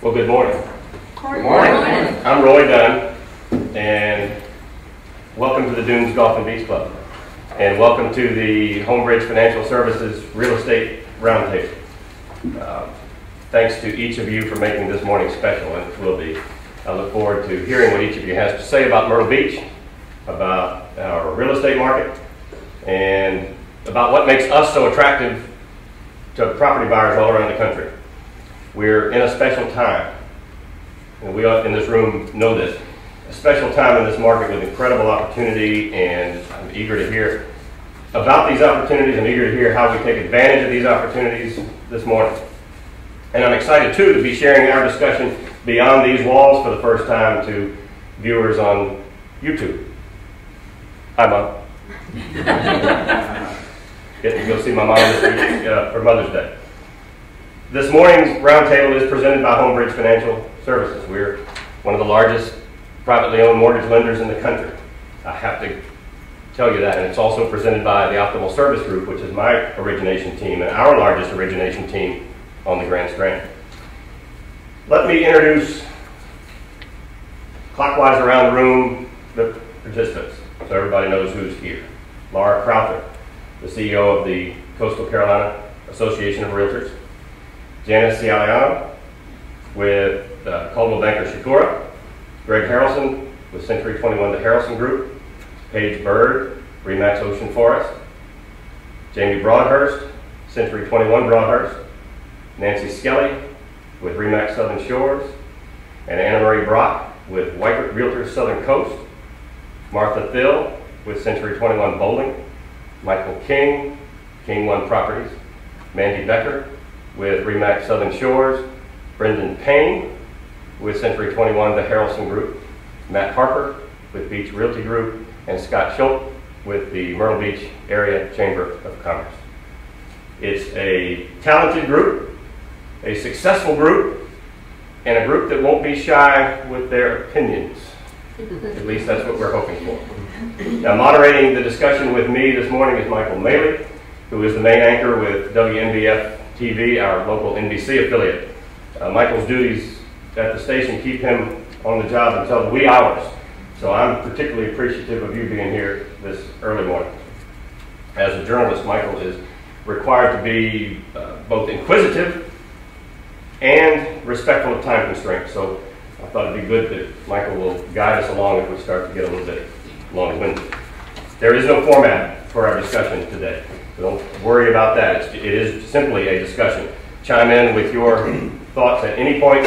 Well, good morning. Good morning. I'm Roy Dunn, and welcome to the Dunes Golf and Beach Club. And welcome to the Homebridge Financial Services Real Estate Roundtable. Uh, Thanks to each of you for making this morning special, and it will be. I look forward to hearing what each of you has to say about Myrtle Beach, about our real estate market, and about what makes us so attractive to property buyers all around the country. We're in a special time, and we all in this room know this. A special time in this market with incredible opportunity, and I'm eager to hear about these opportunities. I'm eager to hear how we take advantage of these opportunities this morning. And I'm excited too to be sharing our discussion beyond these walls for the first time to viewers on YouTube. Hi, Mom. Get to go see my mom this week uh, for Mother's Day. This morning's roundtable is presented by Homebridge Financial Services. We're one of the largest privately owned mortgage lenders in the country. I have to tell you that. And it's also presented by the Optimal Service Group, which is my origination team and our largest origination team on the Grand Strand. Let me introduce clockwise around the room the participants so everybody knows who's here. Laura Crowther, the CEO of the Coastal Carolina Association of Realtors. Janice Cialiano with uh, Coldwell Banker Chicora. Greg Harrelson with Century 21 The Harrelson Group. Paige Bird, Remax Ocean Forest. Jamie Broadhurst, Century 21 Broadhurst. Nancy Skelly with Remax Southern Shores, and Anna Marie Brock with White Realtors Southern Coast, Martha Thill with Century 21 Boling, Michael King, King One Properties, Mandy Becker with Remax Southern Shores, Brendan Payne with Century 21 The Harrelson Group, Matt Harper with Beach Realty Group, and Scott Schultz with the Myrtle Beach Area Chamber of Commerce. It's a talented group a successful group, and a group that won't be shy with their opinions. At least that's what we're hoping for. Now, moderating the discussion with me this morning is Michael Maley, who is the main anchor with WMBF TV, our local NBC affiliate. Uh, Michael's duties at the station keep him on the job until the wee hours. So I'm particularly appreciative of you being here this early morning. As a journalist, Michael is required to be uh, both inquisitive and respectful of time constraints. So I thought it'd be good that Michael will guide us along if we start to get a little bit long-winded. There is no format for our discussion today. Don't worry about that. It's, it is simply a discussion. Chime in with your thoughts at any point,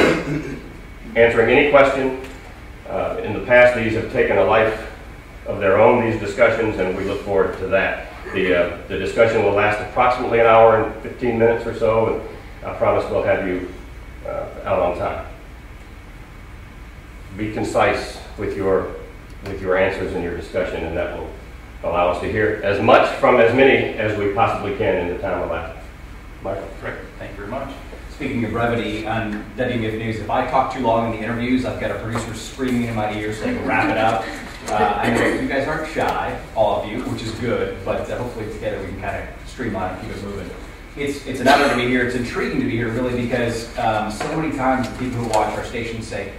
answering any question. Uh, in the past, these have taken a life of their own, these discussions, and we look forward to that. The, uh, the discussion will last approximately an hour and 15 minutes or so, and I promise we'll have you uh, out on time. Be concise with your with your answers and your discussion, and that will allow us to hear as much from as many as we possibly can in the time allowed. Michael. Rick, thank you very much. Speaking of brevity on WMBF News, if I talk too long in the interviews, I've got a producer screaming in my ear saying, wrap it up. Uh, I know you guys aren't shy, all of you, which is good, but uh, hopefully together we can kind of streamline and keep it moving it's, it's an honor to be here. It's intriguing to be here, really, because um, so many times the people who watch our station say,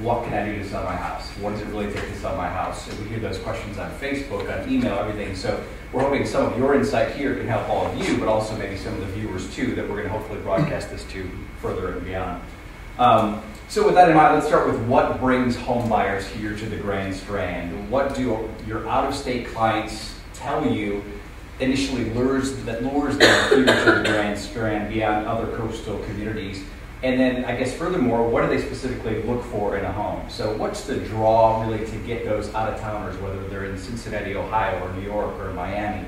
what can I do to sell my house? What does it really take to sell my house? And we hear those questions on Facebook, on email, everything. So we're hoping some of your insight here can help all of you, but also maybe some of the viewers too that we're going to hopefully broadcast this to further and beyond. Um, so with that in mind, let's start with what brings home buyers here to the Grand Strand. What do your out-of-state clients tell you initially lures that lures them here to the Grand Strand beyond other coastal communities. And then, I guess, furthermore, what do they specifically look for in a home? So, what's the draw really to get those out of towners, whether they're in Cincinnati, Ohio, or New York, or Miami,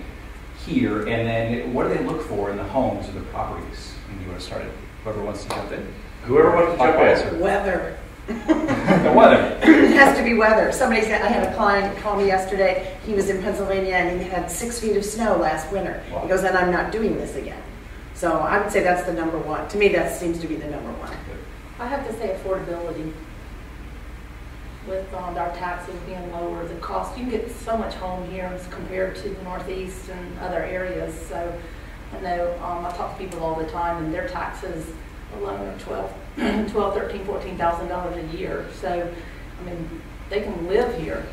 here? And then, what do they look for in the homes or the properties? And you want to start it? Whoever wants to jump in. Whoever wants to jump in. Weather the weather. it has to be weather. Somebody said, I had a client call me yesterday. He was in Pennsylvania and he had six feet of snow last winter. Wow. He goes, and I'm not doing this again. So I would say that's the number one. To me, that seems to be the number one. I have to say affordability. With um, our taxes being lower, the cost, you can get so much home here as compared to the Northeast and other areas. So I know um, I talk to people all the time and their taxes alone are 12 twelve, thirteen, fourteen thousand dollars a year. So, I mean, they can live here,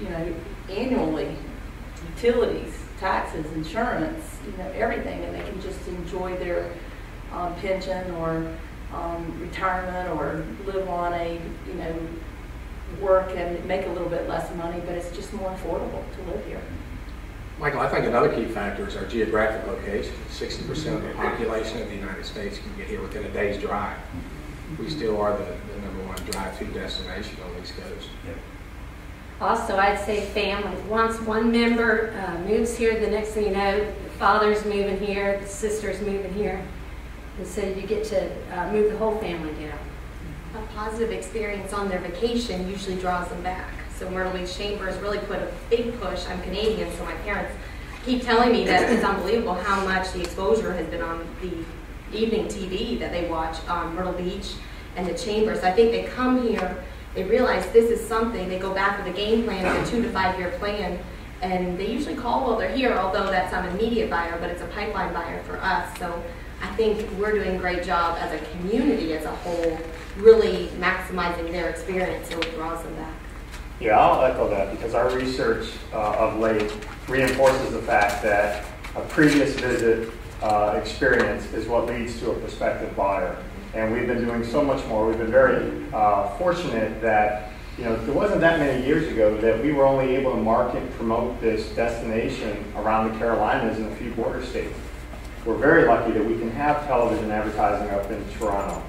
you know, annually, utilities, taxes, insurance, you know, everything, and they can just enjoy their um, pension or um, retirement or live on a, you know, work and make a little bit less money, but it's just more affordable to live here. Michael, I think another key factor is our geographic location. Sixty percent of the population of the United States can get here within a day's drive. We still are the, the number one drive-through destination on the East Coast. Also, I'd say family. Once one member uh, moves here, the next thing you know, the father's moving here, the sister's moving here. And so you get to uh, move the whole family down. a positive experience on their vacation usually draws them back. So Myrtle Beach Chambers really put a big push. I'm Canadian, so my parents keep telling me that it's unbelievable how much the exposure has been on the evening TV that they watch on Myrtle Beach and the Chambers. I think they come here, they realize this is something, they go back with a game plan, a two to five year plan, and they usually call while they're here, although that's not an immediate buyer, but it's a pipeline buyer for us. So I think we're doing a great job as a community as a whole, really maximizing their experience so it draws them back. Yeah, I'll echo that because our research uh, of late reinforces the fact that a previous visit uh, experience is what leads to a prospective buyer. And we've been doing so much more. We've been very uh, fortunate that, you know, it wasn't that many years ago that we were only able to market, promote this destination around the Carolinas and a few border states. We're very lucky that we can have television advertising up in Toronto,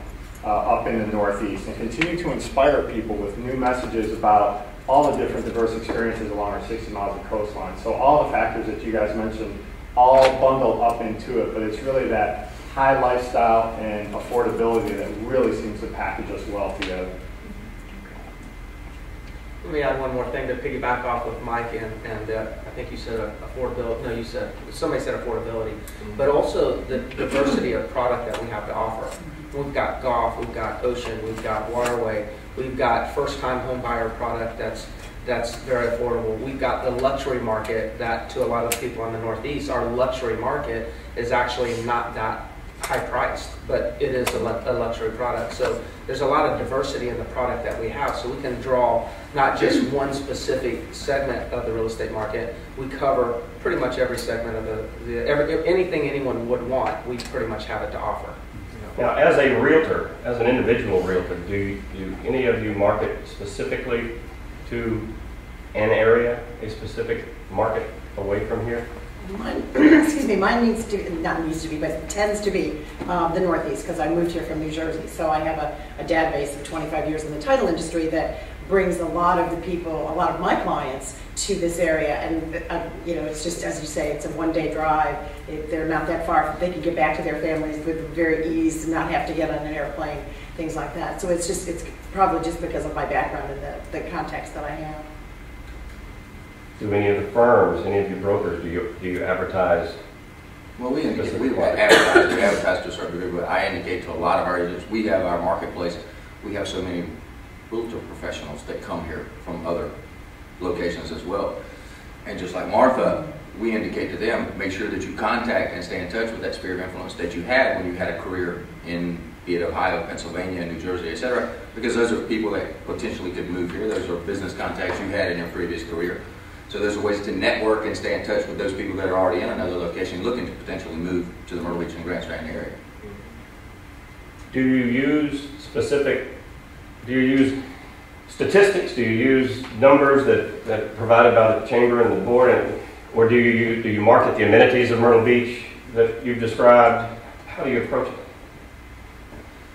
uh, up in the Northeast, and continue to inspire people with new messages about all the different diverse experiences along our 60 miles of coastline. So all the factors that you guys mentioned all bundle up into it, but it's really that high lifestyle and affordability that really seems to package us well together. Let me add one more thing to piggyback off of Mike and, and uh, I think you said affordability, no, you said, somebody said affordability, but also the diversity of product that we have to offer. We've got golf, we've got ocean, we've got waterway, we've got first-time home buyer product that's that's very affordable. We've got the luxury market that to a lot of people in the Northeast, our luxury market is actually not that high priced, but it is a, luxury product. So there's a lot of diversity in the product that we have. So we can draw not just one specific segment of the real estate market. We cover pretty much every segment of the, the every, anything anyone would want. We pretty much have it to offer. Now, as a realtor, as an individual realtor, do, do any of you market specifically to an area, a specific market away from here? Mine, excuse me, mine needs to, not needs to be, but tends to be um, the Northeast because I moved here from New Jersey. So I have a, a database of 25 years in the title industry that brings a lot of the people, a lot of my clients to this area. And, uh, you know, it's just, as you say, it's a one day drive. If they're not that far, they can get back to their families with very ease and not have to get on an airplane, things like that. So it's just, it's probably just because of my background and the, the context that I have. Do any of the firms, any of your brokers, do you, do you advertise? Well, we indicate, we advertise, we advertise to a certain degree, but I indicate to a lot of our agents, we have our marketplace, we have so many realtor professionals that come here from other locations as well. And just like Martha, we indicate to them, make sure that you contact and stay in touch with that sphere of influence that you had when you had a career in be it Ohio, Pennsylvania, New Jersey, et cetera, because those are people that potentially could move here. Those are business contacts you had in your previous career. So those are ways to network and stay in touch with those people that are already in another location looking to potentially move to the Myrtle Beach and Grand Strand area. Do you use specific, do you use statistics? Do you use numbers that, that are provided by the chamber and the board? And, or do you, do you market the amenities of Myrtle Beach that you've described? How do you approach it?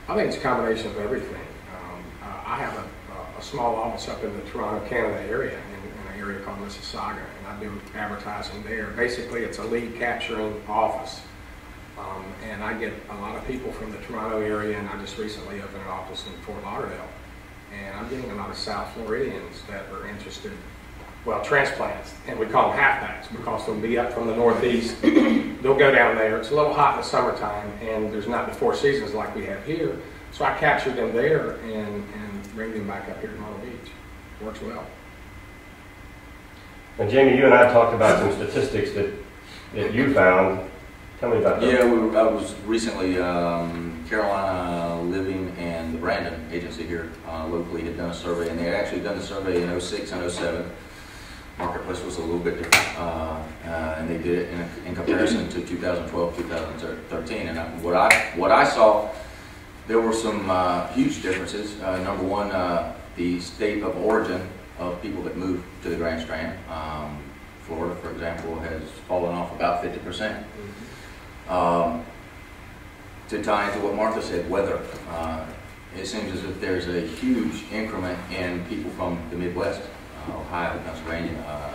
I think it's a combination of everything. Um, I have a, a, small office up in the Toronto, Canada area, in, in an area called Mississauga, and I do advertising there. Basically, it's a lead capturing office. Um, and I get a lot of people from the Toronto area, and I just recently opened an office in Fort Lauderdale. And I'm getting a lot of South Floridians that are interested, well, transplants, and we call them halfbacks because they'll be up from the Northeast. they'll go down there. It's a little hot in the summertime, and there's not the four seasons like we have here. So I capture them there and, and bring them back up here to Myrtle Beach. Works well. And Jamie, you and I talked about some statistics that, that you found Tell me about that. Yeah, we were, I was recently, um, Carolina Living and the Brandon Agency here uh, locally had done a survey, and they had actually done the survey in '06 and '07. Marketplace was a little bit different, uh, uh, and they did it in, in comparison to 2012, 2013. And I, what I what I saw, there were some uh, huge differences. Uh, number one, uh, the state of origin of people that moved to the Grand Strand. Um, Florida, for example, has fallen off about 50 percent. Um, to tie into what Martha said, weather. Uh, it seems as if there's a huge increment in people from the Midwest, uh, Ohio, Pennsylvania, uh,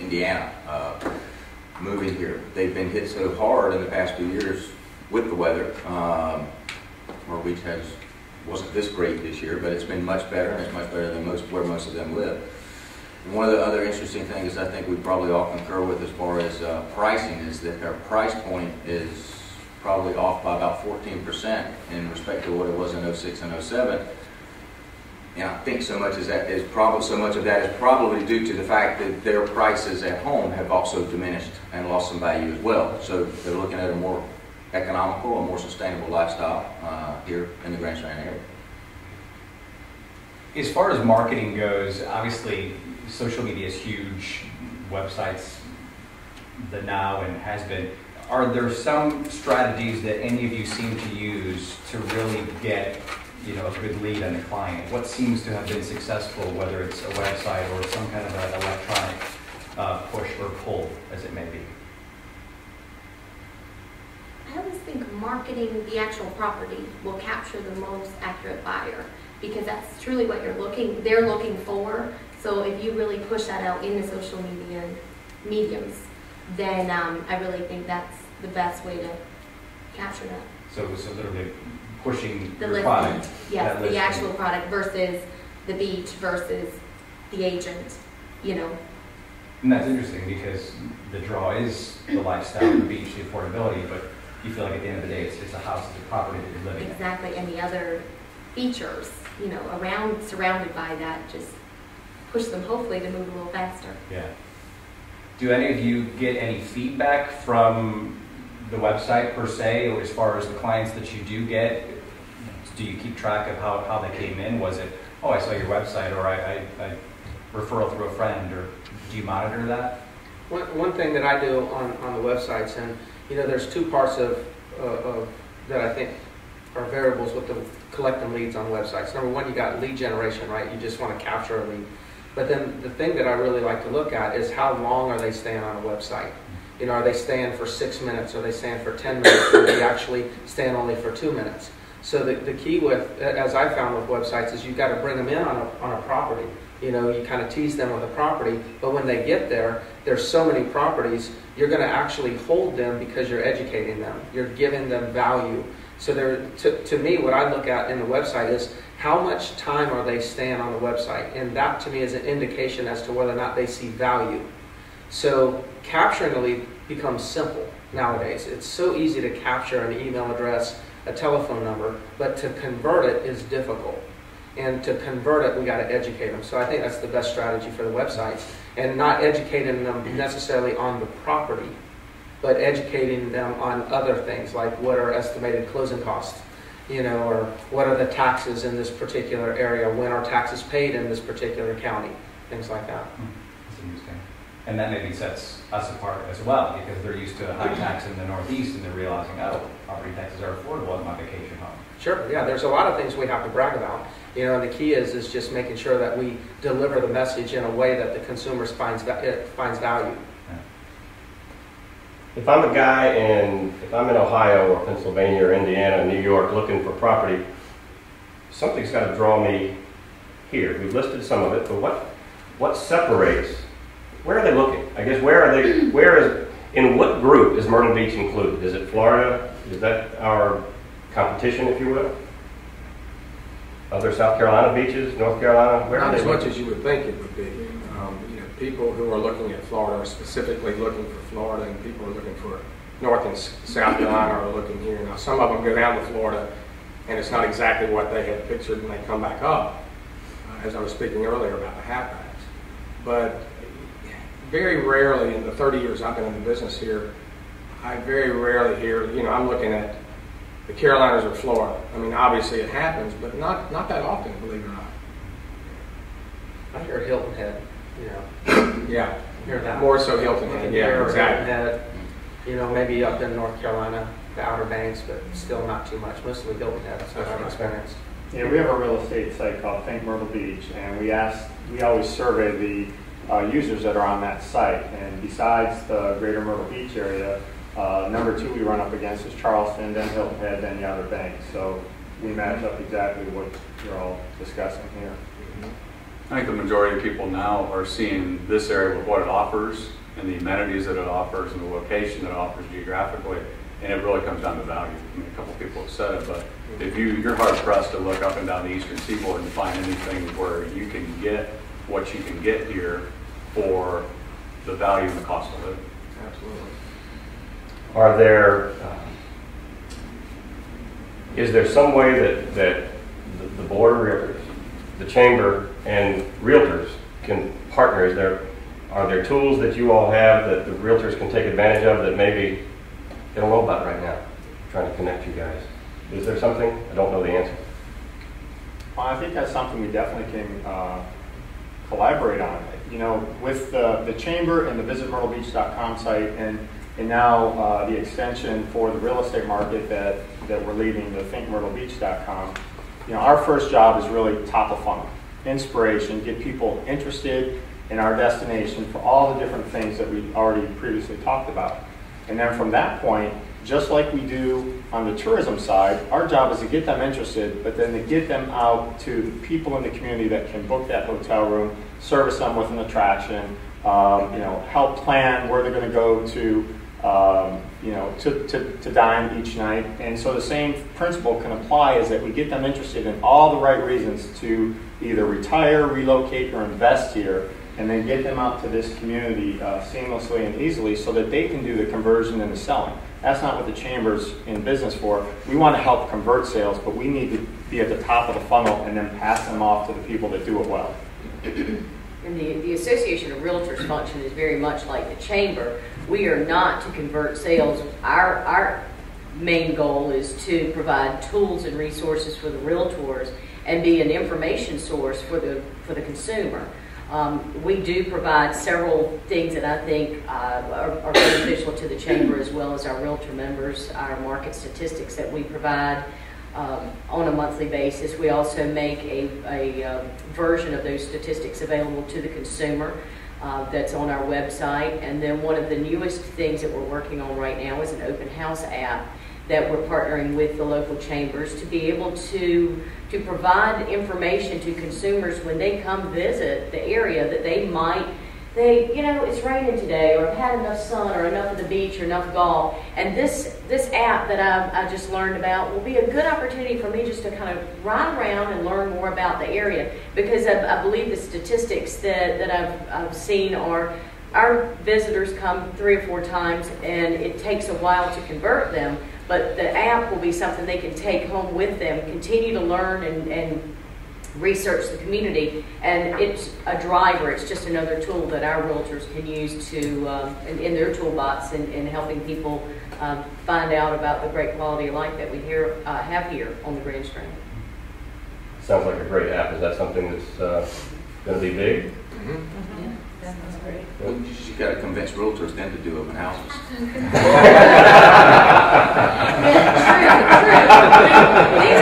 Indiana, uh, moving here. They've been hit so hard in the past few years with the weather. Um, Myrtle Beach has wasn't this great this year, but it's been much better, and it's much better than most where most of them live. And one of the other interesting things I think we probably all concur with as far as uh, pricing is that their price point is probably off by about 14% in respect to what it was in 06 and 07. And I think so much as that is probably so much of that is probably due to the fact that their prices at home have also diminished and lost some value as well. So they're looking at a more economical, a more sustainable lifestyle uh, here in the Grand Strand area. As far as marketing goes, obviously, social media is huge. Websites, the now and has been. Are there some strategies that any of you seem to use to really get, you know, a good lead on the client? What seems to have been successful, whether it's a website or some kind of an electronic uh, push or pull, as it may be? I always think marketing the actual property will capture the most accurate buyer because that's truly what you're looking, they're looking for. So if you really push that out in the social media mediums, then um, I really think that's the best way to capture that. So was literally pushing The listing, product. yes, the actual product versus the beach versus the agent, you know. And that's interesting because the draw is the lifestyle, the beach, the affordability, but you feel like at the end of the day, it's, it's a house, it's a property that you're living in. Exactly, and the other features, you know, around, surrounded by that, just push them hopefully to move a little faster. Yeah. Do any of you get any feedback from the website per se, or as far as the clients that you do get? Do you keep track of how, how they came in? Was it, oh, I saw your website, or I, I, I referral through a friend, or do you monitor that? One, one thing that I do on, on the websites, and, you know, there's two parts of, uh, of, that I think are variables with the collecting leads on websites. Number one, you got lead generation, right? You just want to capture a lead. But then the thing that I really like to look at is how long are they staying on a website? You know, are they staying for six minutes? Are they staying for 10 minutes? Or are they actually staying only for two minutes? So the, the key with, as I found with websites, is you've got to bring them in on a, on a property. You know, you kind of tease them with a property, but when they get there, there's so many properties, you're going to actually hold them because you're educating them. You're giving them value. So there, to, to me, what I look at in the website is how much time are they staying on the website? And that to me is an indication as to whether or not they see value. So capturing a lead becomes simple nowadays. It's so easy to capture an email address, a telephone number, but to convert it is difficult. And to convert it, we got to educate them. So I think that's the best strategy for the websites, and not educating them necessarily on the property, but educating them on other things like what are estimated closing costs, you know, or what are the taxes in this particular area, when are taxes paid in this particular county, things like that. Hmm, that's interesting. And that maybe sets us apart as well, because they're used to a high tax in the Northeast, and they're realizing, oh, property taxes are affordable at my vacation home. Sure, yeah, there's a lot of things we have to brag about. You know, the key is is just making sure that we deliver the message in a way that the consumer finds it eh, finds value. If I'm a guy in, if I'm in Ohio or Pennsylvania or Indiana, New York, looking for property, something's got to draw me here. We've listed some of it, but what, what separates? Where are they looking? I guess where are they, where is, in what group is Myrtle Beach included? Is it Florida? Is that our competition, if you will? Other South Carolina beaches, North Carolina, where Not as much as you would think it would be. Um, you know, people who are looking at Florida are specifically looking for Florida, and people who are looking for North and South Carolina are looking here. Now, some of them go down to Florida, and it's not exactly what they had pictured when they come back up, uh, as I was speaking earlier about the halfbacks. But very rarely in the 30 years I've been in the business here, I very rarely hear, you know, I'm looking at the Carolinas or Florida. I mean, obviously it happens, but not, not that often, believe it or not. I hear Hilton Head, you know, Yeah, hear that. more so Hilton Head, yeah, Here, Hilton exactly. Head, you know, maybe up in North Carolina, the Outer Banks, but still not too much, mostly Hilton Head, that's what That's I've right. experienced. Yeah, we have a real estate site called Think Myrtle Beach, and we ask, we always survey the uh, users that are on that site. And besides the greater Myrtle Beach area, uh, number two we run up against is Charleston, then Hilton Head, then the Outer Banks. So we match up exactly what you're all discussing here. I think the majority of people now are seeing this area with what it offers and the amenities that it offers and the location that it offers geographically. And it really comes down to value. I mean, a couple people have said it, but if you, you're hard pressed to look up and down the eastern seaboard and find anything where you can get what you can get here for the value and the cost of it. Absolutely. Are there, um, is there some way that, that the- board of realtors, the chamber, and realtors can partner? Is there, are there tools that you all have that the realtors can take advantage of that maybe they don't know about right now? I'm Trying to connect you guys. Is there something? I don't know the answer. Well, I think that's something we definitely can uh, collaborate on. You know, with the, the chamber and the visitmyrtlebeach.com site and, and now uh, the extension for the real estate market that, that we're leading, the thinkmyrtlebeach.com, you know, our first job is really top of funnel, inspiration, get people interested in our destination for all the different things that we already previously talked about. And then from that point, just like we do on the tourism side, our job is to get them interested, but then to get them out to the people in the community that can book that hotel room, service them with an attraction, um, you know, help plan where they're going to go to, um, you know, to, to, to dine each night. And so the same principle can apply is that we get them interested in all the right reasons to either retire, relocate, or invest here, and then get them out to this community uh, seamlessly and easily so that they can do the conversion and the selling. That's not what the chamber's in business for. We want to help convert sales, but we need to be at the top of the funnel and then pass them off to the people that do it well. And the, the Association of Realtors function is very much like the chamber. We are not to convert sales. Our, our main goal is to provide tools and resources for the realtors and be an information source for the, for the consumer. Um, we do provide several things that I think uh, are, are beneficial to the chamber as well as our realtor members, our market statistics that we provide um, on a monthly basis. We also make a, a uh, version of those statistics available to the consumer uh, that's on our website. And then one of the newest things that we're working on right now is an open house app that we're partnering with the local chambers to be able to to provide information to consumers when they come visit the area that they might they you know it's raining today or I've had enough sun or enough of the beach or enough golf. And this this app that I, I just learned about will be a good opportunity for me just to kind of ride around and learn more about the area. Because I, I believe the statistics that, that I've, I've seen are our visitors come three or four times and it takes a while to convert them. But the app will be something they can take home with them, continue to learn and, and research the community. And it's a driver, it's just another tool that our realtors can use to um, in, in their toolbox in, in helping people um, find out about the great quality of life that we here uh, have here on the Grand Strand. Sounds like a great app. Is that something that's uh, going to be big? Yeah, that's great. Well, you just gotta convince realtors then to do open houses. think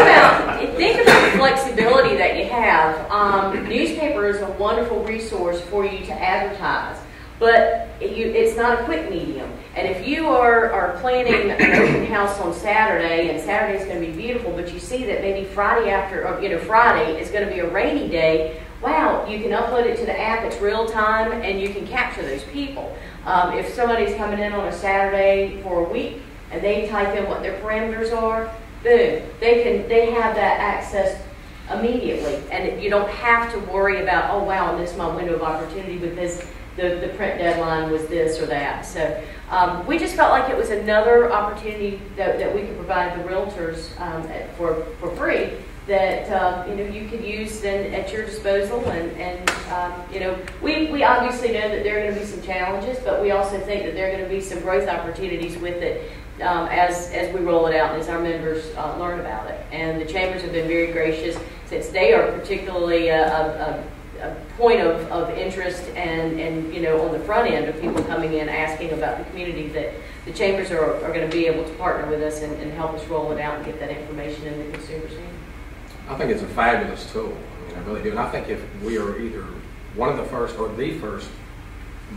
about think about the flexibility that you have. Um, newspaper is a wonderful resource for you to advertise, but you, it's not a quick medium. And if you are, are planning an open house on Saturday, and Saturday is going to be beautiful, but you see that maybe Friday after, or, you know, Friday is going to be a rainy day. Wow, you can upload it to the app. It's real time, and you can capture those people. Um, if somebody's coming in on a Saturday for a week, and they type in what their parameters are, boom, they can they have that access immediately, and you don't have to worry about oh wow, this is my window of opportunity because the, the print deadline was this or that. So um, we just felt like it was another opportunity that, that we could provide the realtors um, at- for for free that, um, you know, you could use then at your disposal. And, and um, you know, we, we obviously know that there are going to be some challenges, but we also think that there are going to be some growth opportunities with it um, as, as we roll it out and as our members uh, learn about it. And the chambers have been very gracious since they are particularly a, a, a point of, of interest and, and, you know, on the front end of people coming in asking about the community that the chambers are, are going to be able to partner with us and, and help us roll it out and get that information in the consumer's hands. I think it's a fabulous tool. I mean, I really do. And I think if we are either one of the first or the first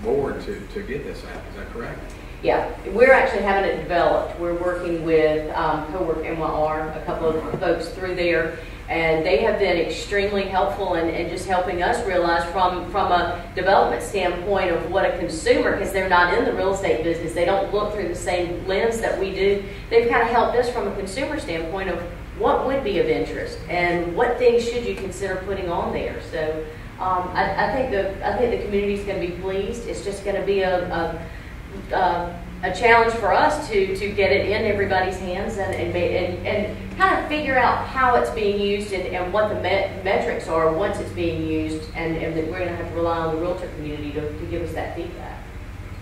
board to, to get this app, is that correct? Yeah, we're actually having it developed. We're working with um, Cowork MYR, a couple of folks through there, and they have been extremely helpful in, in just helping us realize from, from a development standpoint of what a consumer, because they're not in the real estate business, they don't look through the same lens that we do. They've kind of helped us from a consumer standpoint of what would be of interest and what things should you consider putting on there. So um, I, I think the I think the community is going to be pleased. It's just going to be a, a uh, a challenge for us to, to get it in everybody's hands and, and, and, and kind of figure out how it's being used and, and what the met, metrics are once it's being used and, and that we're going to have to rely on the realtor community to, to give us that feedback.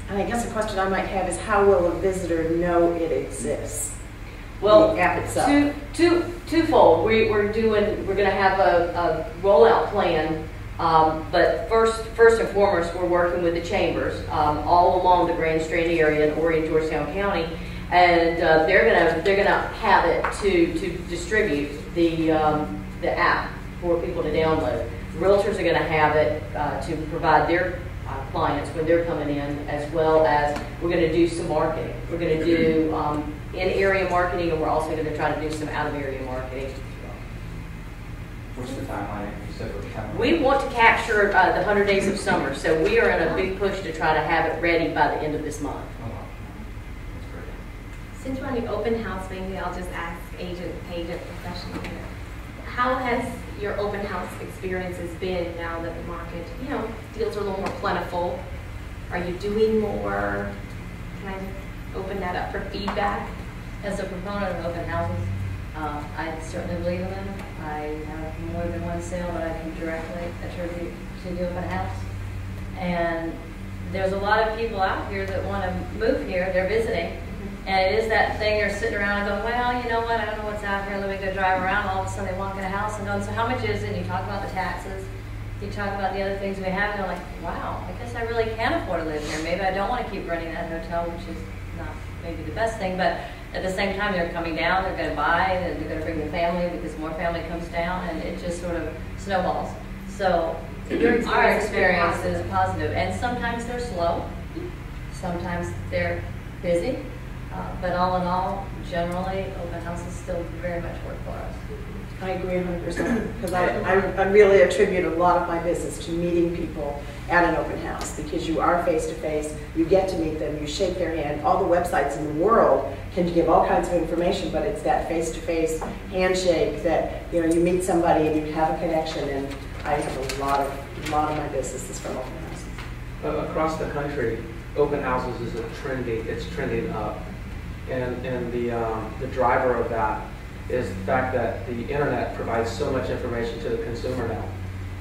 And I guess a question I might have is how will a visitor know it exists? Well, the app itself. two, two, twofold. We, we're doing, we're going to have a, a rollout plan um, but first, first and foremost, we're working with the chambers um, all along the Grand Strand area in and Georgetown County, and uh, they're gonna they're gonna have it to to distribute the um, the app for people to download. Realtors are gonna have it uh, to provide their uh, clients when they're coming in, as well as we're gonna do some marketing. We're gonna do um, in area marketing, and we're also gonna try to do some out of area marketing. What's the timeline? You said what the timeline? We want to capture uh, the 100 days of summer, so we are in a big push to try to have it ready by the end of this month. Oh, wow. That's great. Since we're on the open house, maybe I'll just ask agent, agent professional here. How has your open house experiences been now that the market, you know, deals are a little more plentiful? Are you doing more? Can I open that up for feedback? As a proponent of open houses, uh, I certainly believe in them. I have more than one sale that I can directly attribute to the open house. And there's a lot of people out here that want to move here, they're visiting. And it is that thing, you're sitting around and going, well, you know what, I don't know what's out here, let me go drive around. All of a sudden they walk in a house and go, so how much is it? And you talk about the taxes, you talk about the other things we have, and they're like, wow, I guess I really can afford to live here. Maybe I don't want to keep renting that hotel, which is not maybe the best thing, but at the same time, they're coming down, they're going to buy, and they're going to bring the family because more family comes down, and it just sort of snowballs. So our experience has been experience positive. is positive, and sometimes they're slow, sometimes they're busy, uh, but all in all, generally, open houses still very much work for us. I agree hundred percent, because I, I I really attribute a lot of my business to meeting people at an open house, because you are face to face, you get to meet them, you shake their hand. All the websites in the world can give all kinds of information, but it's that face to face handshake that, you know, you meet somebody and you have a connection, and I have a lot of, a lot of my business is from open houses. Uh, Across the country, open houses is a trending, it's trending up. And, and the, um, the driver of that is the fact that the internet provides so much information to the consumer now.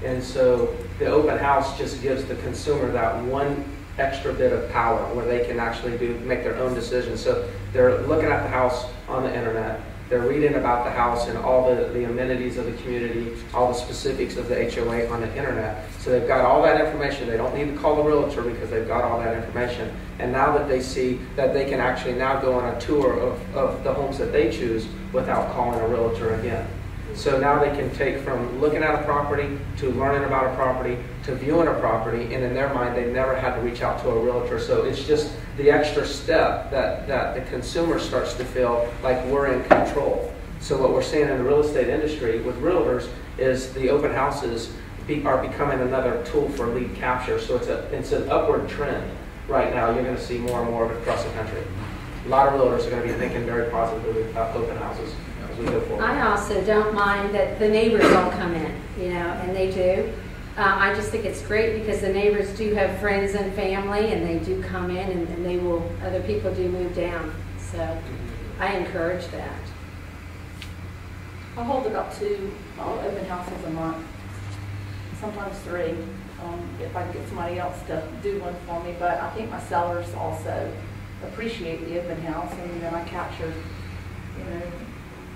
And so the open house just gives the consumer that one extra bit of power where they can actually do, make their own decisions. So they're looking at the house on the internet, they're reading about the house and all the, the amenities of the community, all the specifics of the HOA on the internet. So they've got all that information. They don't need to call the realtor because they've got all that information. And now that they see that they can actually now go on a tour of, of the homes that they choose without calling a realtor again. So now they can take from looking at a property to learning about a property to viewing a property, and in their mind, they've never had to reach out to a realtor. So it's just the extra step that, that the consumer starts to feel like we're in control. So what we're seeing in the real estate industry with realtors is the open houses be, are becoming another tool for lead capture. So it's a it's an upward trend right now. You're going to see more and more of it across the country. A lot of realtors are going to be thinking very positively about open houses as we go forward. I also don't mind that the neighbors all come in, you know, and they do. Uh, I just think it's great because the neighbors do have friends and family, and they do come in, and, and they will. Other people do move down, so I encourage that. I hold about two uh, open houses a month, sometimes three, um, if I can get somebody else to do one for me. But I think my sellers also appreciate the open house, and then I capture, you know,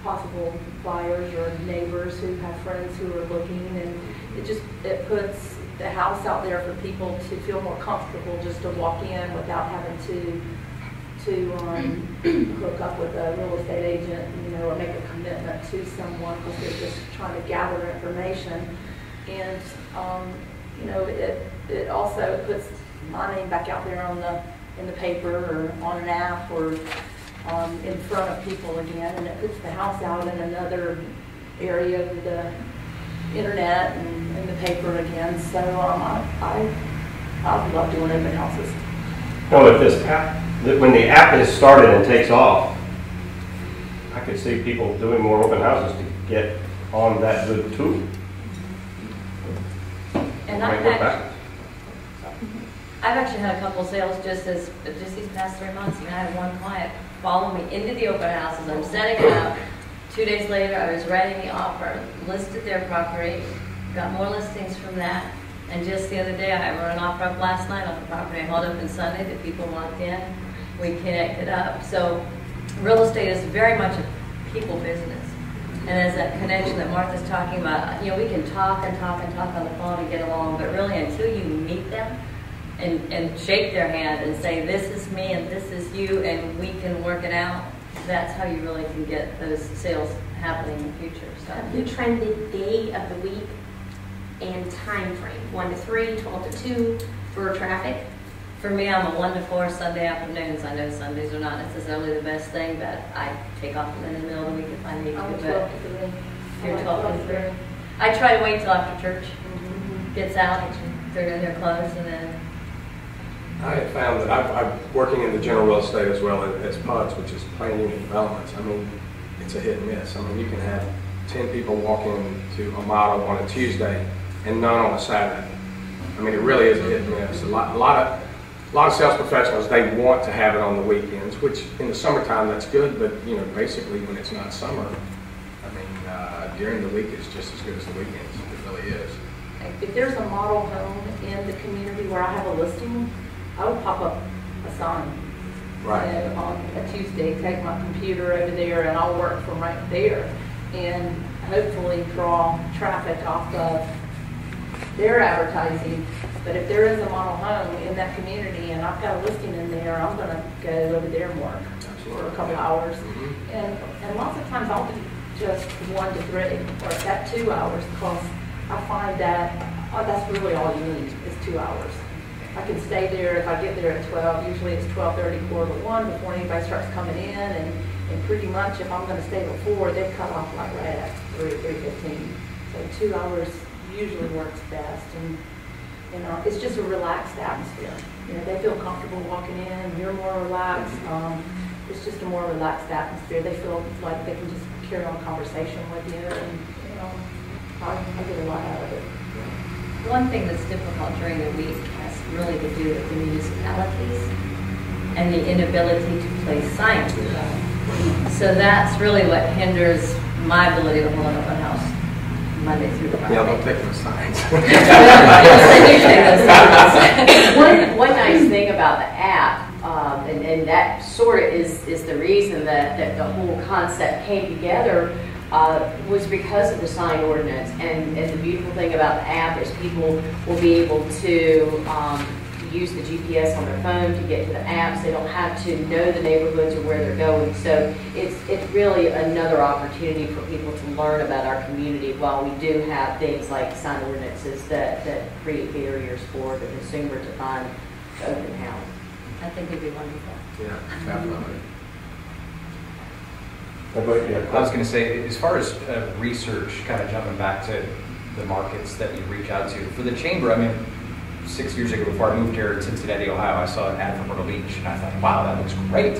possible buyers or neighbors who have friends who are looking, and it just, it puts the house out there for people to feel more comfortable just to walk in without having to to um, hook up with a real estate agent, you know, or make a commitment to someone because they're just trying to gather information. And, um, you know, it, it also puts my name back out there on the, in the paper or on an app or um, in front of people again. And it puts the house out in another area of the internet and in the paper again. So um, I, I, I love doing open houses. Well, if this app, when the app is started and takes off, I could see people doing more open houses to get on that good tool. And Might I've work actually, back. I've actually had a couple sales just as, just these past three months, and I had one client follow me into the open house houses, I'm setting it up. Two days later, I was writing the offer, listed their property, got more listings from that. And just the other day, I wrote an offer up last night on the property I held up open Sunday that people walked in. We connected up. So real estate is very much a people business. And as that connection that Martha's talking about, you know, we can talk and talk and talk on the phone and get along, but really until you meet them and, and shake their hand and say, this is me and this is you and we can work it out, that's how you really can get those sales happening in the future. So. Have you trended day of the week and time frame? One to three, 12 to two for traffic? For me, I'm a one to four Sunday afternoons. I know Sundays are not necessarily the best thing, but I take off in the middle of the week if I need to. I'm 12 to 3. You're I'm 12 to 3. 3. I try to wait till after church Mhm. gets out, they're in their clothes, and then I have found that I've, I'm working in the general real estate as well as PUDs, which is planned unit developments. I mean, it's a hit and miss. I mean, you can have 10 people walk into a model on a Tuesday and none on a Saturday. I mean, it really is a hit and miss. A lot, a lot of, a lot of sales professionals, they want to have it on the weekends, which in the summertime, that's good, but, you know, basically when it's not summer, I mean, uh, during the week is just as good as the weekends. It really is. If there's a model home in the community where I have a listing, I would pop up a sign. you know, on a Tuesday, take my computer over there and I'll work from right there and hopefully draw traffic off of their advertising. But if there is a model home in that community and I've got a listing in there, I'm gonna go over there and work for a couple hours. Mhm. And, and lots of times I'll do just one to three or at two hours because I find that, oh, that's really all you need is two hours. I can stay there, if I get there at twelve, usually it's twelve thirty, quarter to one before anybody starts coming in and, and pretty much if I'm gonna stay before, they cut off like right at three, three fifteen. So two hours usually works best and, you know, it's just a relaxed atmosphere. You know, they feel comfortable walking in, you're more relaxed, um, it's just a more relaxed atmosphere. They feel like they can just carry on conversation with you and, you know, I, I get a lot out of it. One thing that's difficult during the week has really to do with the municipalities and the inability to place signs. So that's really what hinders my ability to hold an open house Monday through Friday. Yeah, don't take no signs. One, one nice thing about the app, um, and, and that sort of is, is the reason that, that the whole concept came together, uh, was because of the sign ordinance. And, and the beautiful thing about the app is people will be able to, um, use the GPS on their phone to get to the apps. They don't have to know the neighborhoods or where they're going. So it's, it's really another opportunity for people to learn about our community while we do have things like sign ordinances that, that create barriers for the consumer to find the open house. I think it'd be wonderful. Yeah, definitely. About? I was going to say, as far as uh, research, kind of jumping back to the markets that you reach out to, for the chamber, I mean, six years ago before I moved here in Cincinnati, Ohio, I saw an ad for Myrtle Beach, and I thought, wow, that looks great.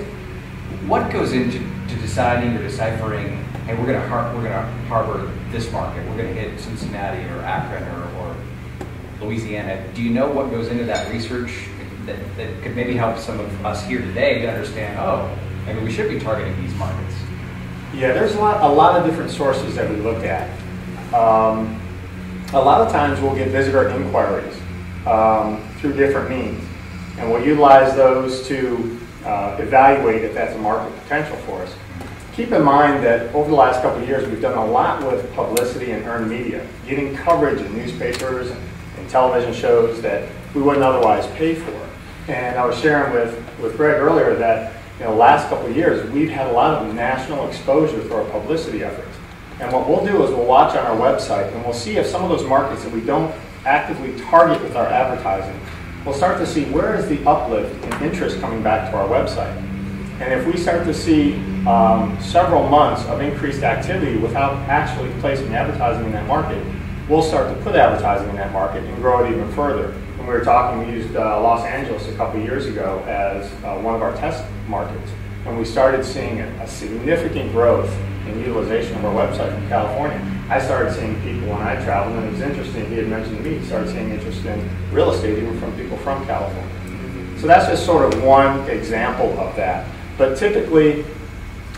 What goes into to deciding or deciphering, hey, we're going to har- to harbor this market, we're going to hit Cincinnati or Akron or, or Louisiana? Do you know what goes into that research that, that could maybe help some of us here today to understand, oh, maybe we should be targeting these markets? Yeah, there's a lot, a lot of different sources that we look at. Um, a lot of times we'll get visitor inquiries um, through different means, and we'll utilize those to uh, evaluate if that's a market potential for us. Keep in mind that over the last couple of years, we've done a lot with publicity and earned media, getting coverage in newspapers and television shows that we wouldn't otherwise pay for. And I was sharing with, with Greg earlier that you know, last couple of years, we've had a lot of national exposure through our publicity efforts. And what we'll do is we'll watch on our website and we'll see if some of those markets that we don't actively target with our advertising, we'll start to see where is the uplift in interest coming back to our website. And if we start to see um, several months of increased activity without actually placing advertising in that market, we'll start to put advertising in that market and grow it even further. We were talking, we used uh, Los Angeles a couple years ago as uh, one of our test markets. And we started seeing a, a significant growth in utilization of our website from California. I started seeing people when I traveled, and it was interesting, he had mentioned to me, he started seeing interest in real estate even from people from California. So that's just sort of one example of that. But typically,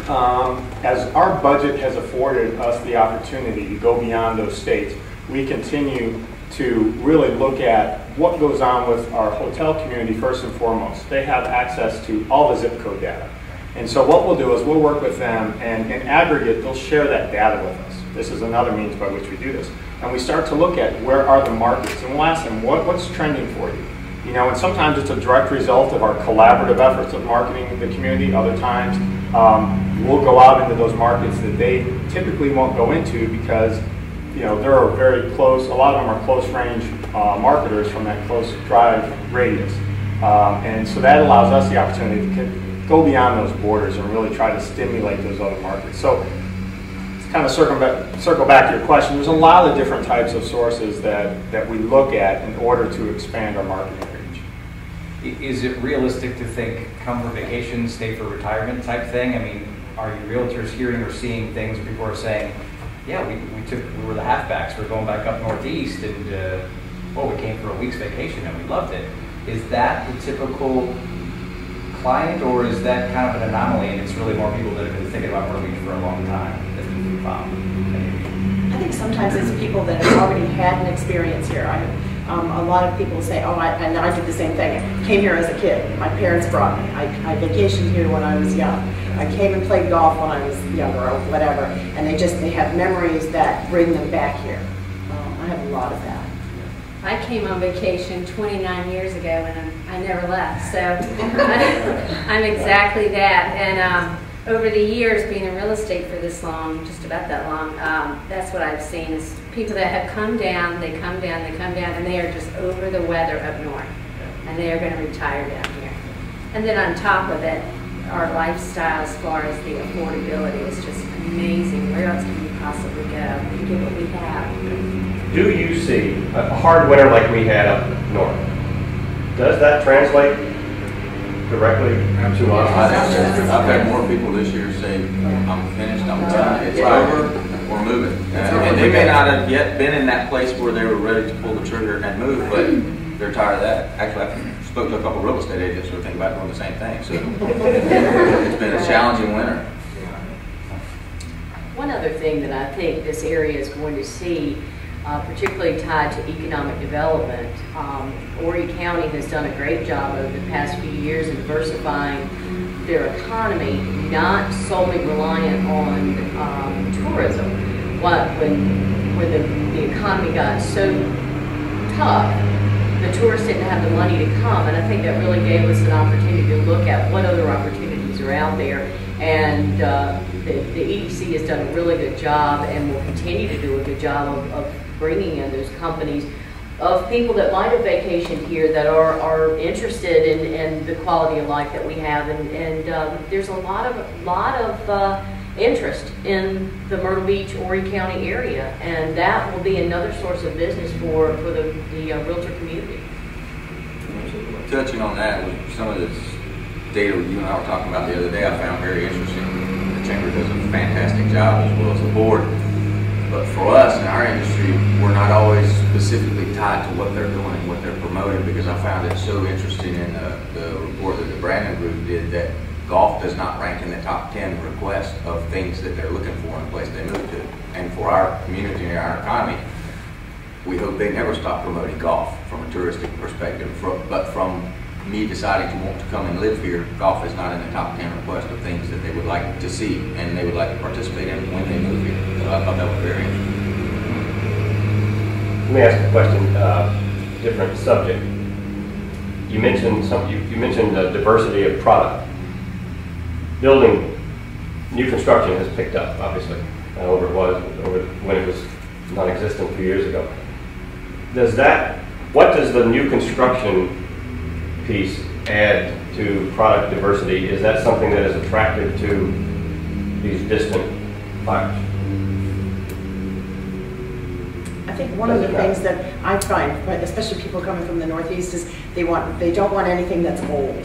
um, as our budget has afforded us the opportunity to go beyond those states, we continue to really look at what goes on with our hotel community first and foremost. They have access to all the zip code data. And so what we'll do is we'll work with them and in aggregate they'll share that data with us. This is another means by which we do this. And we start to look at where are the markets and we'll ask them what, what's trending for you. You know, and sometimes it's a direct result of our collaborative efforts of marketing the community. Other times um, we'll go out into those markets that they typically won't go into because you know, there are very close, a lot of them are close range uh, marketers from that close drive radius. Um, and so that allows us the opportunity to go beyond those borders and really try to stimulate those other markets. So kind of circle back, circle back to your question, there's a lot of different types of sources that, that we look at in order to expand our marketing reach. Is it realistic to think come for vacation, stay for retirement type thing? I mean, are you realtors hearing or seeing things people are saying, yeah, we, we took, we were the halfbacks, we're going back up northeast and, uh, well, we came for a week's vacation and we loved it. Is that the typical client or is that kind of an anomaly and it's really more people that have been thinking about Myrtle Beach for a long time we've found? I think sometimes it's people that have already had an experience here. I, um, a lot of people say, oh, I, and I did the same thing. I came here as a kid. My parents brought me. I, I vacationed here when I was young. I came and played golf when I was younger or whatever. And they just, they have memories that bring them back here. Um, I have a lot of that. I came on vacation 29 years ago and I, I never left. So I'm exactly that. And um, over the years, being in real estate for this long, just about that long, um, that's what I've seen is people that have come down, they come down, they come down, and they are just over the weather up north. And they are going to retire down here. And then on top of it, our lifestyle as far as the affordability is just amazing. Where else can you possibly go and get what we have? Do you see a hard winter like we had up north? Does that translate directly to us? I've had more people this year say, I'm finished, I'm done, it's over, we're moving. And they may not have yet been in that place where they were ready to pull the trigger and move, but They're tired of that. Actually, I spoke to a couple real estate agents who are thinking about doing the same thing, so it's been a challenging winter. One other thing that I think this area is going to see, uh, particularly tied to economic development, um, Horry County has done a great job over the past few years in diversifying their economy, not solely reliant on um, tourism. What, when, when the, the economy got so tough, the tourists didn't have the money to come, and I think that really gave us an opportunity to look at what other opportunities are out there. And uh, the, the EDC has done a really good job and will continue to do a good job of, of bringing in those companies of people that might have vacationed here that are, are interested in, in the quality of life that we have. And, and um, there's a lot of, lot of uh, interest in the Myrtle Beach, Horry County area. And that will be another source of business for, for the, the uh, realtor community. Touching on that, with some of this data you and I were talking about the other day, I found very interesting. The chamber does a fantastic job as well as the board. But for us in our industry, we're not always specifically tied to what they're doing and what they're promoting because I found it so interesting in the, the report that the Brandon Group did that golf does not rank in the top 10 requests of things that they're looking for in a place they move to. And for our community and our economy, we hope they never stop promoting golf from a touristic perspective. But from me deciding to want to come and live here, golf is not in the top 10 requests of things that they would like to see and they would like to participate in when they move here. So I thought that was very interesting. Let me ask a question, uh, different subject. You mentioned some, you, you mentioned the diversity of product. Building, new construction has picked up, obviously, uh, over it was, over when it was non-existent a few years ago. Does that, what does the new construction piece add to product diversity? Is that something that is attractive to these distant buyers? I think one of the things that I find, especially people coming from the Northeast, is they want, they don't want anything that's old.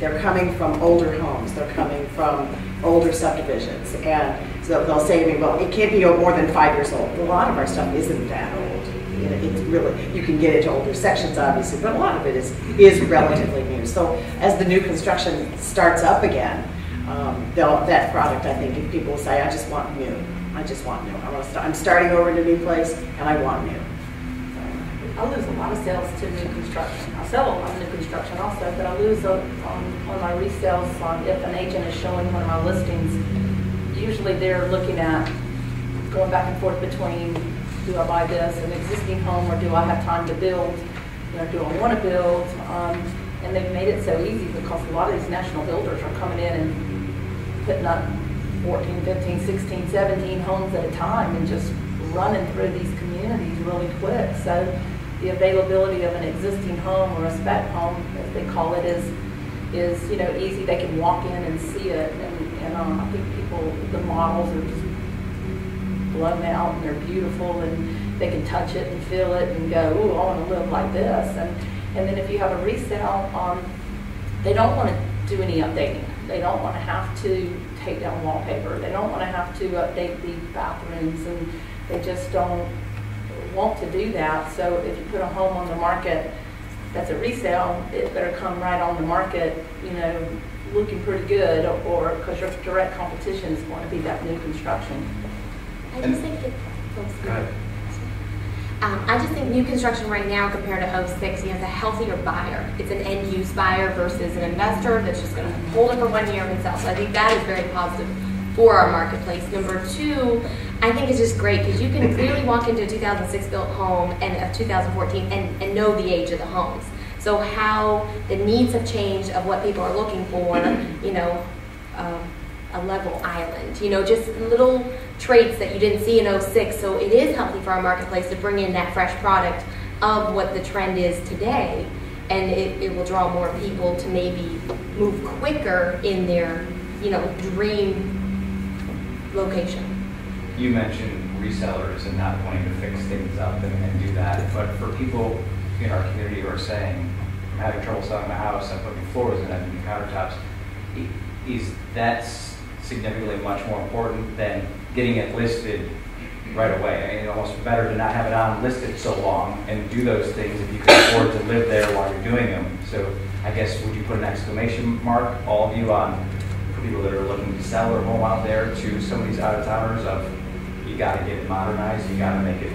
They're coming from older homes, they're coming from older subdivisions, and so they'll say to me, well, it can't be more than five years old. A lot of our stuff isn't that old. You know, It's really, you can get into older sections, obviously, but a lot of it is, is relatively new. So as the new construction starts up again, um, that product, I think, if people say, I just want new, I just want new. I want to, I'm starting over in a new place, and I want new. I lose a lot of sales to new construction. I sell a lot of new construction also, but I lose a- on, on my resales on if an agent is showing one of my listings. Usually they're looking at going back and forth between, do I buy this, an existing home, or do I have time to build? You know, do I want to build? Um, and they've made it so easy because a lot of these national builders are coming in and putting up 14, 15, 16, 17 homes at a time and just running through these communities really quick. So the availability of an existing home or a spec home, as they call it, is, is, you know, easy. They can walk in and see it. And, and um, I think people, the models are just blown out and they're beautiful and they can touch it and feel it and go, ooh, I want to live like this. And, and then if you have a resale, um, they don't want to do any updating. They don't want to have to take down wallpaper. They don't want to have to update the bathrooms and they just don't want to do that. So if you put a home on the market that's a resale, it better come right on the market, you know, looking pretty good or because your direct competition is going to be that new construction. I just think it, um, I just think new construction right now compared to 06, you have a healthier buyer. It's an end-use buyer versus an investor that's just going to hold it for one year and sell. So I think that is very positive for our marketplace. Number two, I think it's just great because you can really walk into a 2006 built home and a 2014 and, and know the age of the homes. So how the needs have changed of what people are looking for, you know, um, a level island, you know, just little traits that you didn't see in 06. So it is healthy for our marketplace to bring in that fresh product of what the trend is today. And it, it will draw more people to maybe move quicker in their, you know, dream location. You mentioned resellers and not wanting to fix things up and, and do that, but for people in our community who are saying, I'm having trouble selling my house, I'm putting floors in, I'm doing countertops, is that significantly much more important than getting it listed right away? I mean, it's almost better to not have it on listed so long and do those things if you can afford to live there while you're doing them. So I guess, would you put an exclamation mark, all of you, on people that are looking to sell their home out there to some of these out-of-towners of, you gotta get it modernized, you gotta make it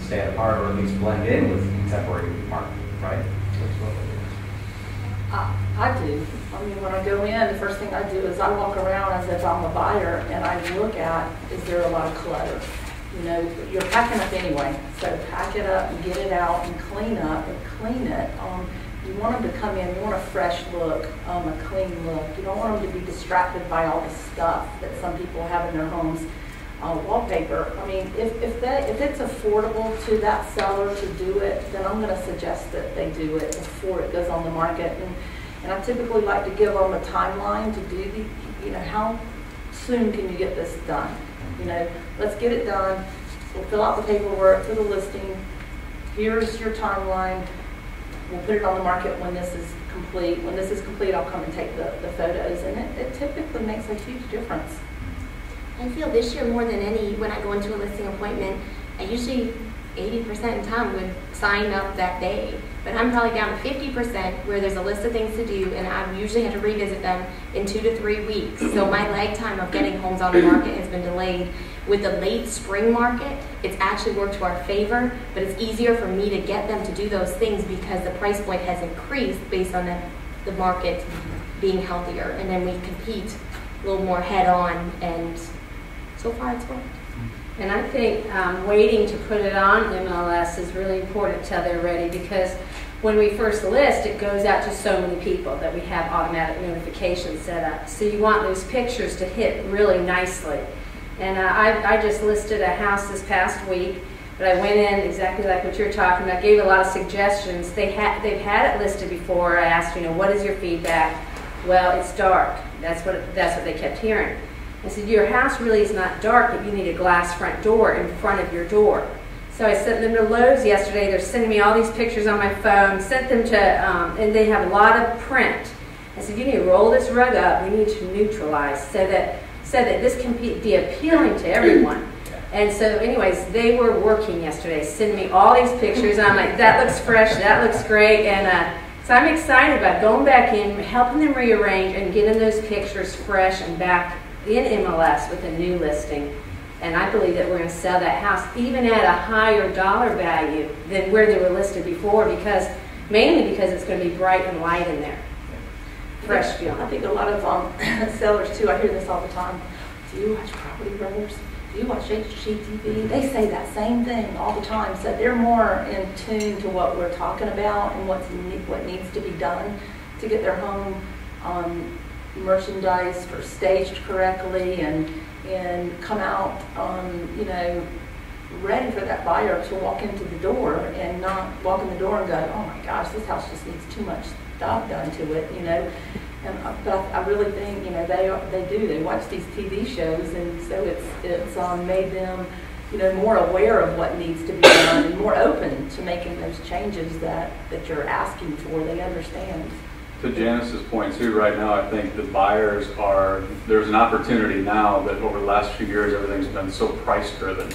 stand apart or at least blend in with contemporary market, right? I, I do. I mean, when I go in, the first thing I do is I walk around as if I'm a buyer and I look at, is there a lot of clutter? You know, you're packing up anyway, so pack it up and get it out and clean up and clean it. Um, you want them to come in, you want a fresh look, um, a clean look. You don't want them to be distracted by all the stuff that some people have in their homes. Uh, wallpaper, I mean, if, if that, if it's affordable to that seller to do it, then I'm gonna suggest that they do it before it goes on the market. And, and I typically like to give them a timeline to do the, you know, how soon can you get this done? You know, let's get it done, we'll fill out the paperwork for the listing, here's your timeline, we'll put it on the market when this is complete. When this is complete, I'll come and take the, the photos, and it, it typically makes a huge difference. I feel this year more than any, when I go into a listing appointment, I usually 80% of the time would sign up that day. But I'm probably down to 50% where there's a list of things to do, and I usually have to revisit them in two to three weeks. So my lag time of getting homes on the market has been delayed. With the late spring market, it's actually worked to our favor, but it's easier for me to get them to do those things because the price point has increased based on the, the market being healthier. And then we compete a little more head on, and so far it's worked. And I think um, waiting to put it on MLS is really important till they're ready because when we first list, it goes out to so many people that we have automatic notifications set up. So you want those pictures to hit really nicely. And uh, I, I just listed a house this past week, but I went in exactly like what you're talking about, gave a lot of suggestions. They had, they've had it listed before. I asked, you know, what is your feedback? Well, it's dark. That's what, that's what they kept hearing. I said, your house really is not dark, but you need a glass front door in front of your door. So I sent them to Lowe's yesterday. They're sending me all these pictures on my phone. Sent them to, um, and they have a lot of print. I said, you need to roll this rug up. We need to neutralize so that so that this can be, be appealing to everyone. And so, anyways, they were working yesterday, sending me all these pictures. And I'm like, that looks fresh. That looks great. And uh, so I'm excited about going back in, helping them rearrange, and getting those pictures fresh and back in MLS with a new listing. And I believe that we're going to sell that house even at a higher dollar value than where they were listed before because mainly because it's going to be bright and light in there. Fresh feel. I think a lot of um, sellers too, I hear this all the time. Do you watch Property Brothers? Do you watch HGTV? They say that same thing all the time. So they're more in tune to what we're talking about and what's ne- what needs to be done to get their home um, merchandise or staged correctly and and come out, um, you know, ready for that buyer to walk into the door and not walk in the door and go, oh my gosh, this house just needs too much stuff done to it, you know. And uh, but I, I really think you know they are, they do they watch these TV shows and so it's it's um, made them you know more aware of what needs to be done and more open to making those changes that that you're asking for. They understand. To Janice's point too, right now, I think the buyers are, there's an opportunity now that over the last few years, everything's been so price driven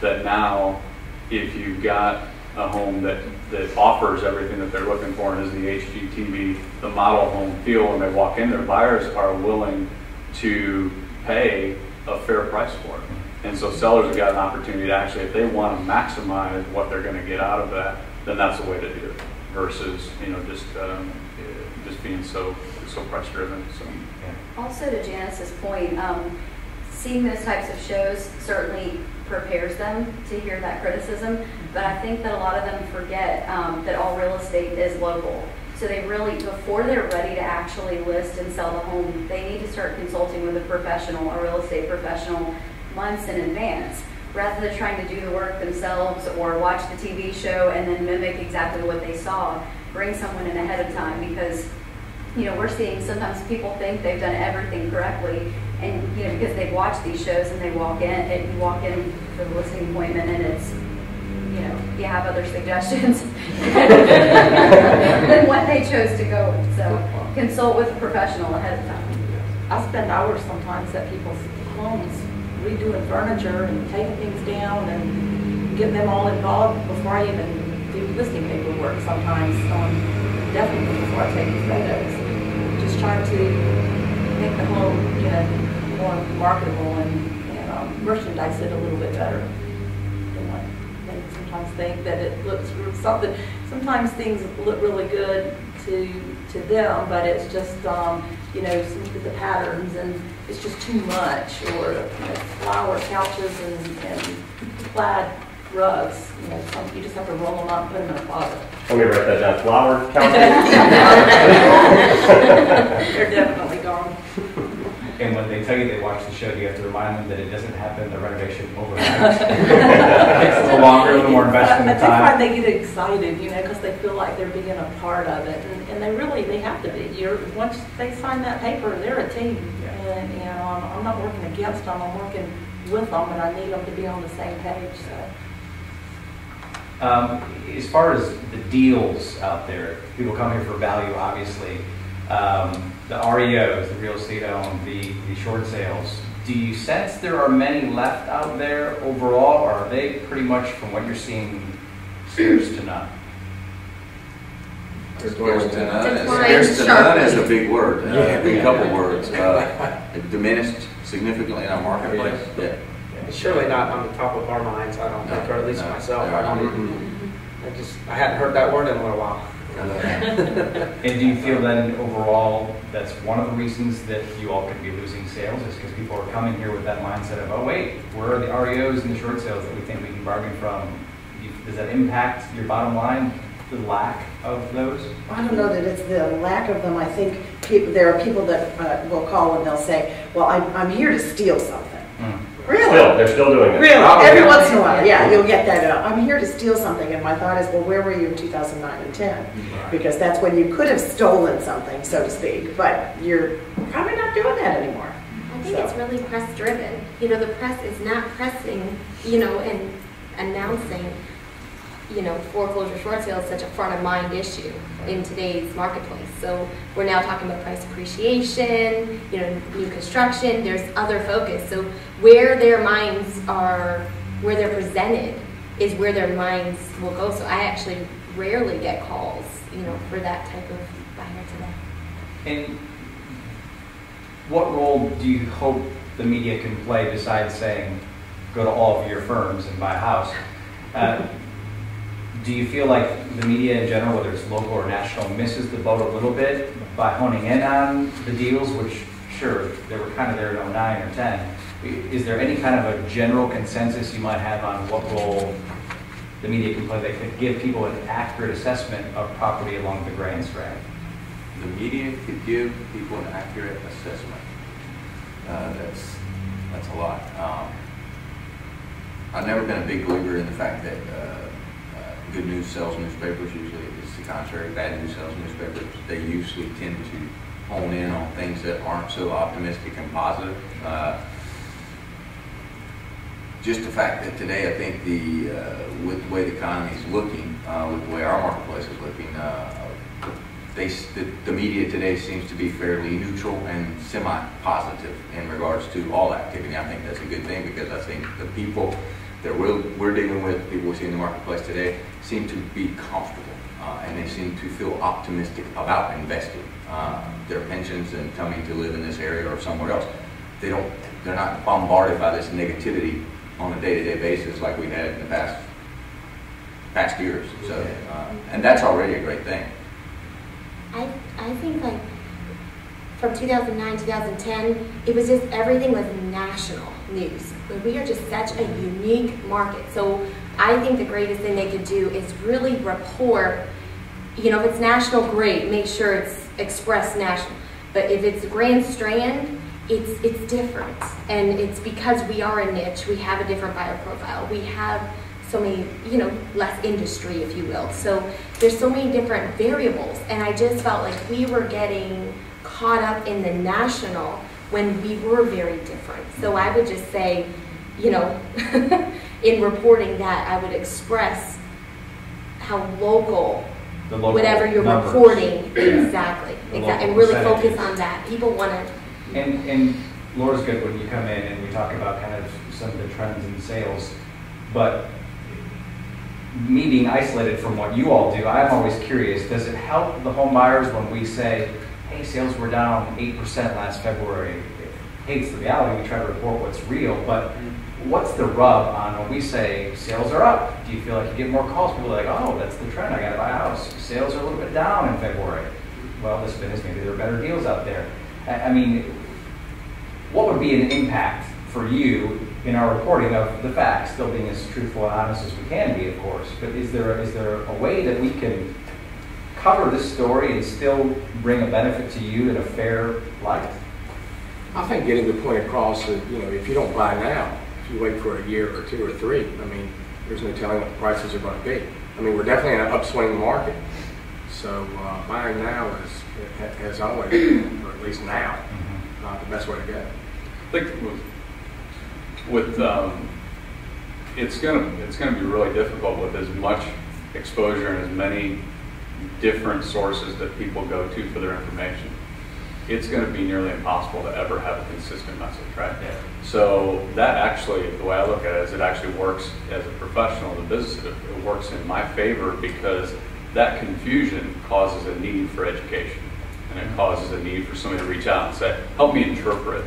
that now if you've got a home that, that offers everything that they're looking for and is the HGTV, the model home feel when they walk in there, buyers are willing to pay a fair price for it. And so sellers have got an opportunity to actually, if they want to maximize what they're going to get out of that, then that's the way to do it versus, you know, just, um, just being so, so price driven, so. Also to Janice's point, um, seeing those types of shows certainly prepares them to hear that criticism, but I think that a lot of them forget um, that all real estate is local. So they really, before they're ready to actually list and sell the home, they need to start consulting with a professional, a real estate professional, months in advance, rather than trying to do the work themselves or watch the TV show and then mimic exactly what they saw. Bring someone in ahead of time because you know, we're seeing sometimes people think they've done everything correctly, and you know, because they've watched these shows and they walk in, and you walk in for the listing appointment, and it's, you know, you have other suggestions than what they chose to go with. So consult with a professional ahead of time. I spend hours sometimes at people's homes redoing furniture and taking things down and getting them all involved before I even do listing paperwork sometimes. Um, definitely before I take photos. Just trying to make the home, you know, more marketable and, and um, merchandise it a little bit better than what they sometimes think that it looks something. Sometimes things look really good to to them, but it's just um, you know the patterns and it's just too much, or you know, flower couches and, and plaid rugs. You know, some, you just have to roll them up and put them in a closet. Let me write that down. Flower couches. They're definitely gone. And when they tell you they watch the show, you have to remind them that it doesn't happen, the renovation overnight. It takes a little longer, a little more investment But in they time. they get excited, you know, because they feel like they're being a part of it, and, and they really they have to be. You're once they sign that paper, they're a team, and, and um, I'm not working against them. I'm working with them, and I need them to be on the same page. So. Um, as far as the deals out there, people come here for value, obviously. um, the REOs, the real estate owned, the, the short sales, do you sense there are many left out there overall, or are they pretty much, from what you're seeing, scarce to none? Scarce to none, is- scarce to none is a big word, uh, Yeah. a big couple words. Uh, Diminished significantly in our marketplace, yeah. It's surely not on the top of our minds, I don't think, or at least No, no, myself. they I don't, not. I just, I hadn't heard that word in a little while. And do you feel then overall, that's one of the reasons that you all could be losing sales, is because people are coming here with that mindset of, oh wait, where are the REOs and the short sales that we think we can bargain from? Does that impact your bottom line, the lack of those? I don't know that it's the lack of them. I think people, there are people that uh, will call and they'll say, well, I'm, I'm here to steal something. Really? Still, they're still doing it. Really? Oh, Every once in a while, yeah, you'll get that. uh, I'm here to steal something, and my thought is, well, where were you in 2009 and 10? Because that's when you could have stolen something, so to speak, but you're probably not doing that anymore. I think So- it's really press driven. You know, the press is not pressing, you know, and announcing, you know, foreclosure short sale is such a front of mind issue in today's marketplace. So we're now talking about price appreciation, you know, new construction, there's other focus. So where their minds are, where they're presented is where their minds will go. So I actually rarely get calls, you know, for that type of buyer today. And what role do you hope the media can play besides saying, go to all of your firms and buy a house? Uh, Do you feel like the media in general, whether it's local or national, misses the boat a little bit by honing in on the deals, which, sure, they were kind of there in 09 or 10. Is there any kind of a general consensus you might have on what role the media can play that could give people an accurate assessment of property along the Grand Strand? The media could give people an accurate assessment. Uh, that's, that's a lot. Um, I've never been a big believer in the fact that, uh, good news sells newspapers, usually it's the contrary, bad news sells newspapers. They usually tend to hone in on things that aren't so optimistic and positive. Uh, just the fact that today, I think the, uh, with the way the economy is looking, uh, with the way our marketplace is looking, uh, they, the, the media today seems to be fairly neutral and semi-positive in regards to all activity. I think that's a good thing because I think the people that we're, we're dealing with, people we see in the marketplace today, seem to be comfortable uh, and they seem to feel optimistic about investing uh, their pensions and coming to live in this area or somewhere else. They don't, they're not bombarded by this negativity on a day-to-day basis like we had in the past past years. So, uh, and that's already a great thing. I, I think like from 2009, 2010, it was just everything was national news. We are just such a unique market. So I think the greatest thing they could do is really report, you know, if it's national, great, make sure it's expressed national. But if it's Grand Strand, it's, it's different. And it's because we are a niche, we have a different buyer profile. We have so many, you know, less industry, if you will. So there's so many different variables. And I just felt like we were getting caught up in the national when we were very different. So I would just say, you know, in reporting that, I would express how local, The local whatever you're numbers. reporting, exactly, exactly, and really focus on that. People want to And, and Laura's good when you come in and we talk about kind of some of the trends in sales, but me being isolated from what you all do, I'm always curious, does it help the home buyers when we say, hey, sales were down 8% last February? Hey, it's the reality, we try to report what's real, but mm-hmm. what's the rub on when we say sales are up? Do you feel like you get more calls? People are like, oh, that's the trend, I gotta buy a house. Sales are a little bit down in February. Well, this is maybe there are better deals out there. I I mean, what would be an impact for you in our reporting of the facts, still being as truthful and honest as we can be, of course? But is there, is there a way that we can cover this story and still bring a benefit to you in a fair light? I think getting the point across that, you know, if you don't buy now, if you wait for a year or two or three, I mean, there's no telling what the prices are going to be. I mean, we're definitely in an upswing market. So uh, buying now is, has always, been, or at least now, uh, the best way to go. I think with, with um, it's gonna it's gonna be really difficult with as much exposure and as many different sources that people go to for their information, it's going to be nearly impossible to ever have a consistent message, right? Yeah. So that actually, the way I look at it is it actually works as a professional, the business, it works in my favor because that confusion causes a need for education. And it causes a need for somebody to reach out and say, help me interpret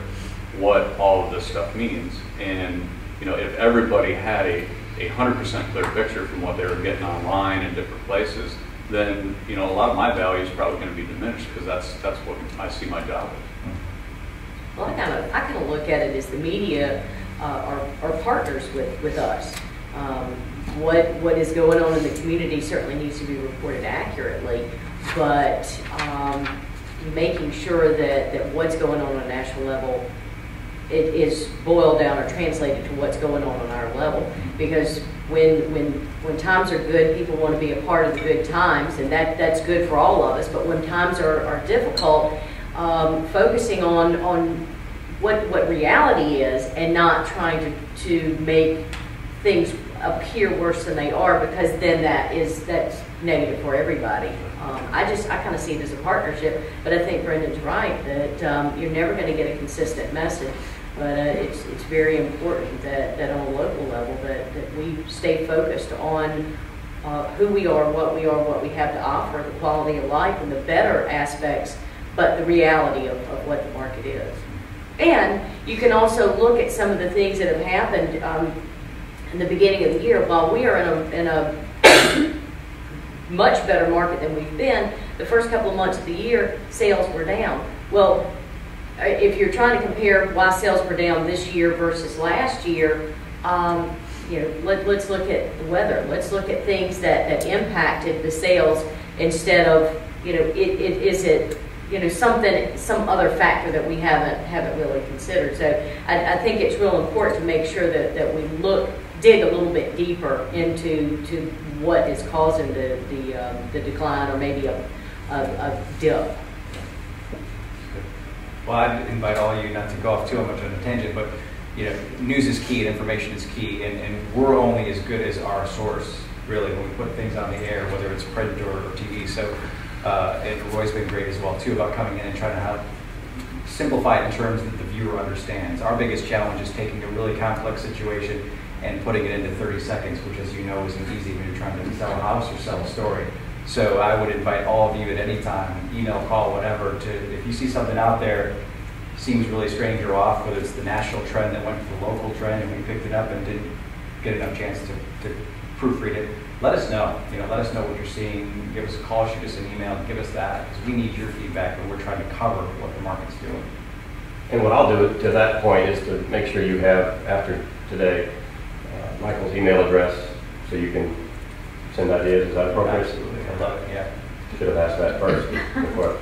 what all of this stuff means. And, you know, if everybody had a, a hundred percent clear picture from what they were getting online in different places, then, you know, a lot of my value is probably going to be diminished because that's, that's what I see my job as. Well, I kind of, I kind of look at it as the media uh, are, are partners with, with us. Um, What, what is going on in the community certainly needs to be reported accurately, but um, making sure that, that what's going on on a national level it is boiled down or translated to what's going on on our level. Because when, when, when times are good, people want to be a part of the good times, and that, that's good for all of us. But when times are, are difficult, um, focusing on, on what, what reality is and not trying to, to make things appear worse than they are because then that is that's negative for everybody. Um, I just I kind of see it as a partnership, but I think Brendan's right that um, you're never going to get a consistent message. But uh, it's it's very important that, that on a local level that, that we stay focused on uh, who we are, what we are, what we have to offer, the quality of life, and the better aspects, but the reality of, of what the market is. And you can also look at some of the things that have happened um, in the beginning of the year. While we are in a, in a much better market than we've been, the first couple of months of the year, sales were down. Well, if you're trying to compare why sales were down this year versus last year, um, you know, let, let's look at the weather. Let's look at things that, that impacted the sales instead of, you know, it, it, is it, you know, something, some other factor that we haven't haven't really considered. So I, I think it's real important to make sure that, that we look, dig a little bit deeper into to what is causing the the, um, the decline or maybe a, a, a dip. Well, I'd invite all of you not to go off too much on a tangent, but you know, news is key and information is key, and, and we're only as good as our source, really, when we put things on the air, whether it's print or, or TV. So, uh, and Roy's been great as well too about coming in and trying to help simplify it in terms that the viewer understands. Our biggest challenge is taking a really complex situation and putting it into 30 seconds, which, as you know, isn't easy when you're trying to sell a house or sell a story. So I would invite all of you at any time, email, call, whatever, to if you see something out there seems really strange or off, whether it's the national trend that went to the local trend and we picked it up and didn't get enough chance to, to proofread it, let us know. You know, let us know what you're seeing. Give us a call, shoot us an email, give us that because we need your feedback when we're trying to cover what the market's doing. And what I'll do to that point is to make sure you have, after today, uh, Michael's email address, so you can send ideas. Is that appropriate? Absolutely, I love it. Yeah, Should have asked that first before,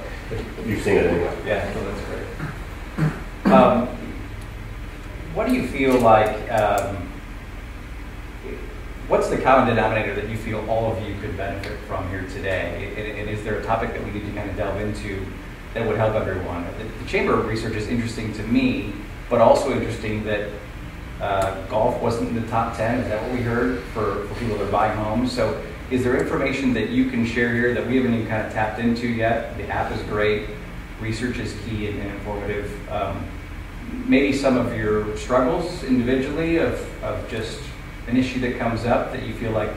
you've seen it anyway. yeah, so that's great. Um, what do you feel like? Um, what's the common denominator that you feel all of you could benefit from here today? And, and is there a topic that we need to kind of delve into that would help everyone? The, the Chamber of Research is interesting to me, but also interesting that uh, golf wasn't in the top 10. Is that what we heard for, for people that are buying homes? So is there information that you can share here that we haven't even kind of tapped into yet? The app is great. Research is key and, and informative. Um, maybe some of your struggles individually of, of just an issue that comes up that you feel like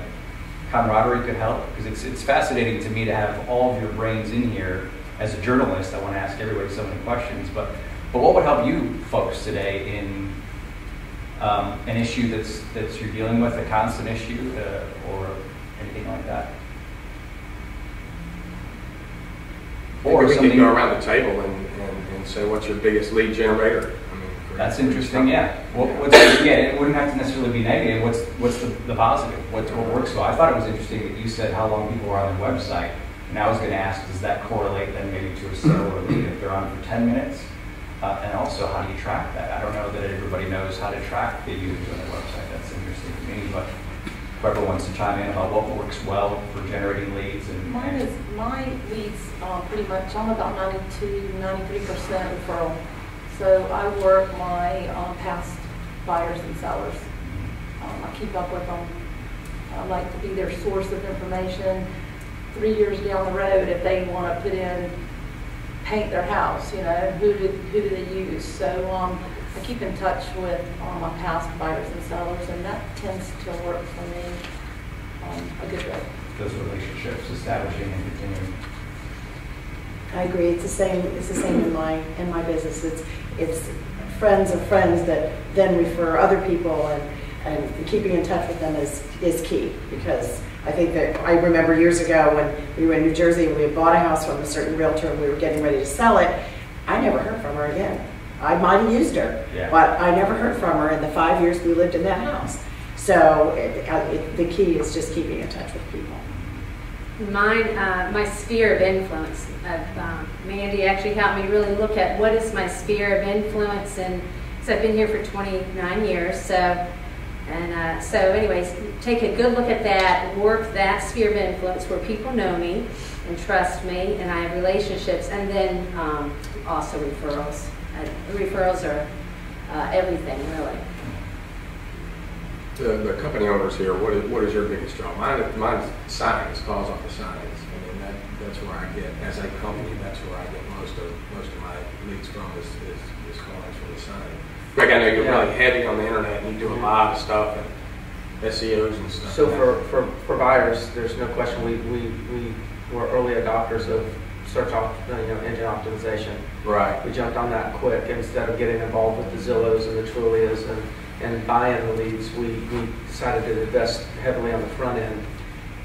camaraderie could help? Because it's, it's fascinating to me to have all of your brains in here. As a journalist, I want to ask everybody so many questions, but, but what would help you folks today in um, an issue that's, that's you're dealing with, a constant issue, uh, or anything like that? Or we something- could go around the table and, and, and say, what's your biggest lead generator? I mean, That's interesting, yeah. What, what's, yeah, it wouldn't have to necessarily be negative. What's, what's the, the positive? What, what works well? I thought it was interesting that you said how long people are on the website. And I was going to ask, does that correlate then maybe to a sale or a lead if they're on for 10 minutes? Uh, and also, how do you track that? I don't know that everybody knows how to track the users on their website. That's interesting to me, but whoever wants to chime in about what works well for generating leads and. Mine is, my leads, are pretty much, I'm about 92, 93% referral. So I work my, um, past buyers and sellers. Um, I keep up with them. I like to be their source of information. three years down the road, if they want to put in, paint their house, you know, who do, who do they use? So, um, I keep in touch with all my past buyers and sellers, and that tends to work for me, um, a good way. Those relationships establishing and continuing. I agree, it's the same, it's the same in my, in my business. It's, it's friends of friends that then refer other people and, and keeping in touch with them is, is key. Because I think that, I remember years ago when we were in New Jersey and we had bought a house from a certain realtor and we were getting ready to sell it, I never heard from her again. I might have used her, Yeah. but I never heard from her in the five years we lived in that house. So it, uh, it, the key is just keeping in touch with people. Mine, uh, my sphere of influence. Uh, um, Mandy actually helped me really look at what is my sphere of influence, and so I've been here for 29 years. So, and uh, so, anyways, take a good look at that, work that sphere of influence where people know me and trust me, and I have relationships, and then um, also referrals. Uh, referrals are uh, everything, really. The, the company owners here, what is, what is your biggest draw? Mine, mine's signs, calls off the signs. I mean, that, that's where I get, as a company, that's where I get most of, most of my leads from is, is, is calls from the sign. Greg, I know you're Yeah. really heavy on the internet and you do a lot of stuff and SEOs and stuff. So for, for, for buyers, there's no question, we, we, we were early adopters of search op, you know, engine optimization. Right. We jumped on that quick instead of getting involved with the Zillows and the Trulias and, and buying the leads. We, we decided to invest heavily on the front end.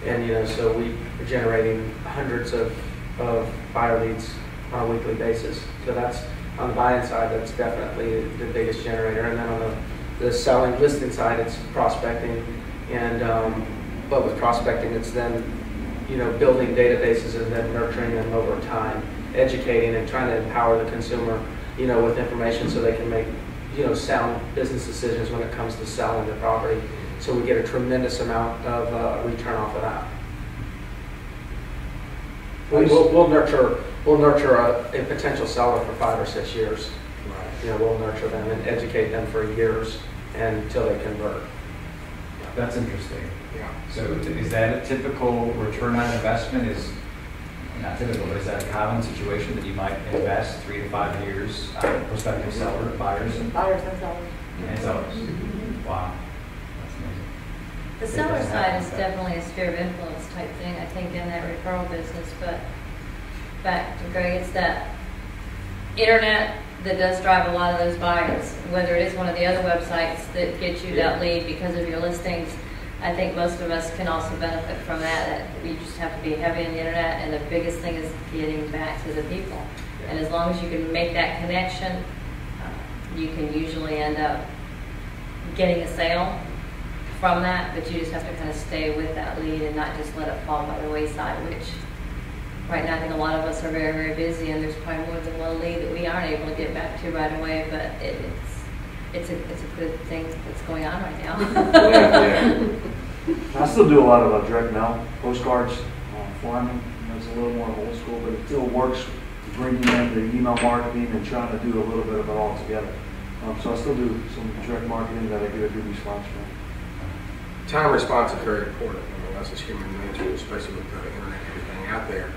And, you know, so we are generating hundreds of, of buyer leads on a weekly basis. So that's, on the buying side, that's definitely the biggest generator. And then on the, the selling listing side, it's prospecting. And, um, but with prospecting, it's then, you know, building databases and then nurturing them over time, educating and trying to empower the consumer, you know, with information so they can make, you know, sound business decisions when it comes to selling the property. So we get a tremendous amount of uh, return off of that. We- We'll, we'll nurture, we'll nurture a, a potential seller for five or six years. Right. You know, we'll nurture them and educate them for years until they convert. That's interesting. Yeah. So is that a typical return on investment is, not typical, but is that a common situation that you might invest three to five years on prospective seller, buyers and Buyers and sellers. And sellers? Wow. That's amazing. The It seller doesn't side happen is like that. definitely a sphere of influence type thing, I think, in that referral business, but back to Greg, it's that internet that does drive a lot of those buyers, whether it is one of the other websites that gets you that lead because of your listings. I think most of us can also benefit from that, that we just have to be heavy on the internet, and the biggest thing is getting back to the people. And as long as you can make that connection, uh, you can usually end up getting a sale from that, but you just have to kind of stay with that lead and not just let it fall by the wayside, which right now I think a lot of us are very, very busy and there's probably more than one lead that we aren't able to get back to right away, but it, it's, it's a, it's a good thing that's going on right now. I still do a lot of uh, direct mail postcards uh, for them. It's a little more old school, but it still works bringing in the email marketing and trying to do a little bit of it all together. Um, so I still do some direct marketing that I get a good response from. Time response is very important. I mean, that's just human nature, especially with the internet and everything out there.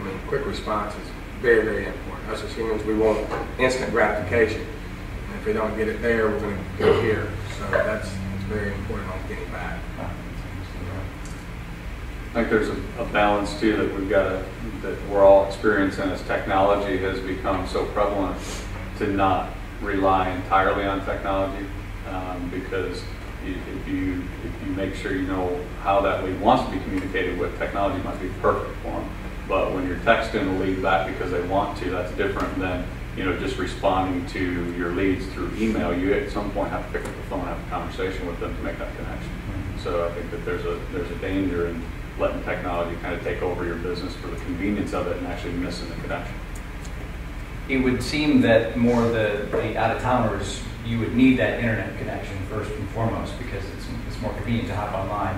I mean, quick response is very, very important. Us as humans, we want instant gratification. And if we don't get it there, we're going to go here. So that's, that's very important on getting back. I think there's a, a balance too that we've got to, that we're all experiencing as technology has become so prevalent to not rely entirely on technology. Um, because if you, if you make sure you know how that lead wants to be communicated with, technology might be perfect for them. But when you're texting a lead back because they want to, that's different than, you know, just responding to your leads through email. You at some point have to pick up the phone, and have a conversation with them to make that connection. Mm-hmm. So I think that there's a, there's a danger in letting technology kind of take over your business for the convenience of it and actually missing the connection. It would seem that more the, the out-of-towners, you would need that internet connection first and foremost because it's, it's more convenient to hop online.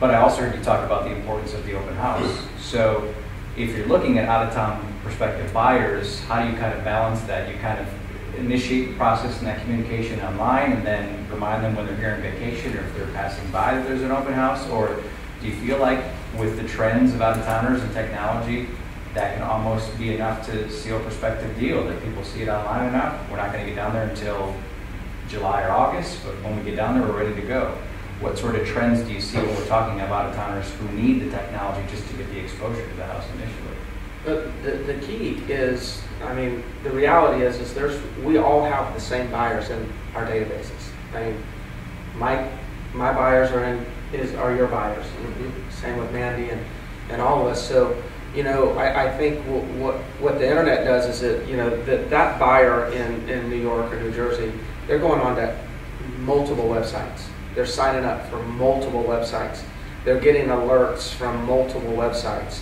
But I also heard you talk about the importance of the open house. So if you're looking at out-of-town prospective buyers, how do you kind of balance that? You kind of initiate the process and that communication online and then remind them when they're here on vacation or if they're passing by that there's an open house? Or do you feel like with the trends of out-of-towners and technology, that can almost be enough to seal a prospective deal, that people see it online enough. We're not gonna get down there until July or August, but when we get down there, we're ready to go. What sort of trends do you see when we're talking about out-of-towners who need the technology just to get the exposure to the house initially? But the, the key is, I mean, the reality is, is there's, we all have the same buyers in our databases. I mean, my, my buyers are in, is, are your buyers. Mm-hmm. Same with Mandy and, and all of us. So, you know, I, I think what, what, what the internet does is that, you know, that, that buyer in, in New York or New Jersey, they're going on to multiple websites. They're signing up for multiple websites. They're getting alerts from multiple websites.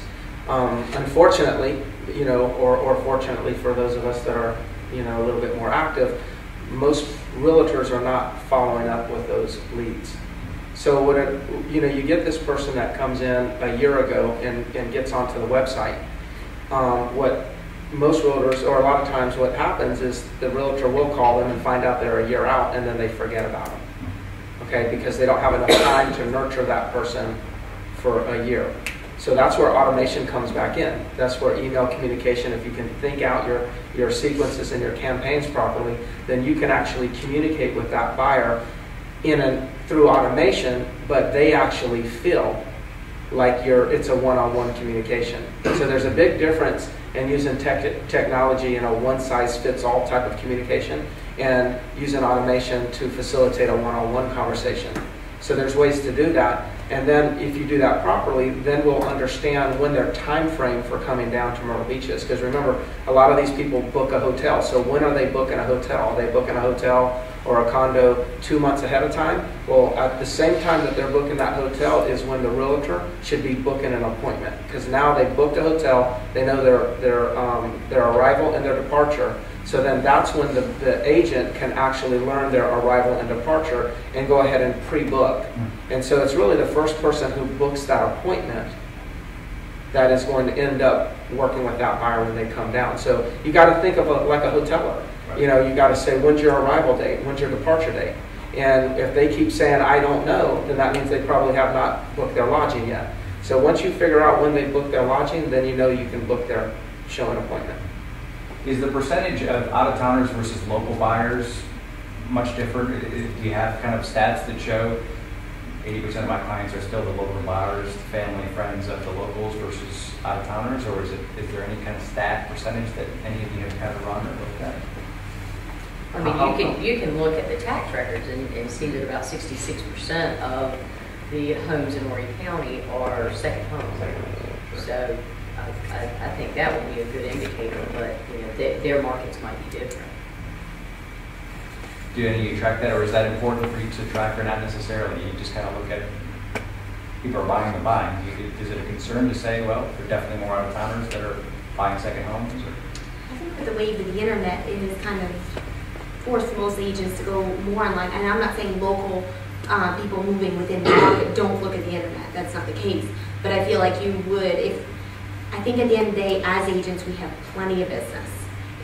Um, unfortunately, you know, or, or fortunately for those of us that are, you know, a little bit more active, most realtors are not following up with those leads. So what it, you know, you get this person that comes in a year ago and, and gets onto the website. Um, what most realtors, or a lot of times what happens is the realtor will call them and find out they're a year out and then they forget about them. Okay, because they don't have enough time to nurture that person for a year. So that's where automation comes back in. That's where email communication, if you can think out your, your sequences and your campaigns properly, then you can actually communicate with that buyer in a, through automation, but they actually feel like you're, it's a one-on-one communication. So there's a big difference in using tech, technology in a one-size-fits-all type of communication and using automation to facilitate a one-on-one conversation. So there's ways to do that. And then if you do that properly, then we'll understand when their time frame for coming down to Myrtle Beach is. Because remember, a lot of these people book a hotel. So when are they booking a hotel? Are they booking a hotel or a condo two months ahead of time? Well, at the same time that they're booking that hotel is when the realtor should be booking an appointment. Because now they booked a hotel, they know their, their, um, their arrival and their departure. So then that's when the, the agent can actually learn their arrival and departure and go ahead and pre-book. Hmm. And so it's really the first person who books that appointment that is going to end up working with that buyer when they come down. So you got to think of it like a hoteler. You know, you got to say, when's your arrival date? When's your departure date? And if they keep saying, I don't know, then that means they probably have not booked their lodging yet. So once you figure out when they book their lodging, then you know you can book their showing appointment. Is the percentage of out-of-towners versus local buyers much different? Do you have kind of stats that show 80% of my clients are still the local buyers, family, friends of the locals versus out-of-towners? Or is it, is there any kind of stat percentage that any of you have kind of run or looked at? I mean, you can, you can look at the tax records and, and see that about sixty-six percent of the homes in Horry County are second homes. So I, I, I think that would be a good indicator, but, you know, their, their markets might be different. Do any of you track that, or is that important for you to track, or not necessarily? You just kind of look at, people are buying and buying. Is it a concern to say, well, there are definitely more out-of-towners that are buying second homes? or- I think with the wave of the internet, it has kind of forced most agents to go more online. And I'm not saying local uh, people moving within the market don't look at the internet. That's not the case. But I feel like you would if, I think at the end of the day, as agents, we have plenty of business.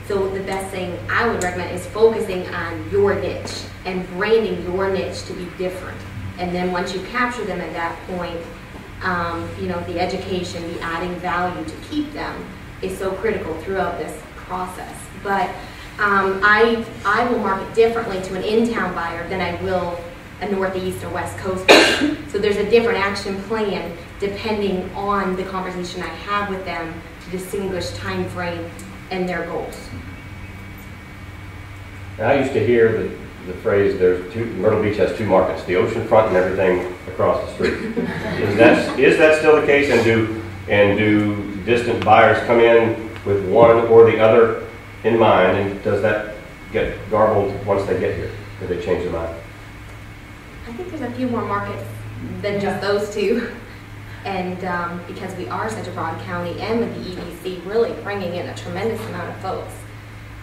So the best thing I would recommend is focusing on your niche and branding your niche to be different. And then once you capture them at that point, um, you know, the education, the adding value to keep them is so critical throughout this process. But um, I, I will market differently to an in-town buyer than I will a northeast or west coast buyer. So there's a different action plan depending on the conversation I have with them to distinguish time frame and their goals. And I used to hear the, the phrase, there's two, Myrtle Beach has two markets, the ocean front and everything across the street. Is that, is that still the case, and do, and do distant buyers come in with one or the other in mind, and does that get garbled once they get here? Do they change their mind? I think there's a few more markets than just those two. And um, because we are such a broad county and with the EDC really bringing in a tremendous amount of folks.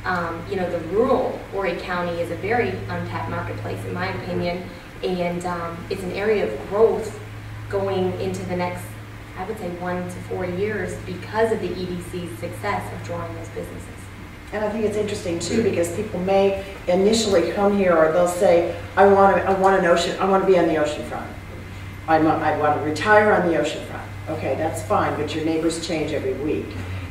Um, you know, the rural Horry County is a very untapped marketplace in my opinion. And um, it's an area of growth going into the next, I would say, one to four years because of the EDC's success of drawing those businesses. And I think it's interesting too, because people may initially come here, or they'll say, I want to, I want an ocean, I want to be on the ocean front. I'm, want to retire on the ocean front. Okay, that's fine, but your neighbors change every week.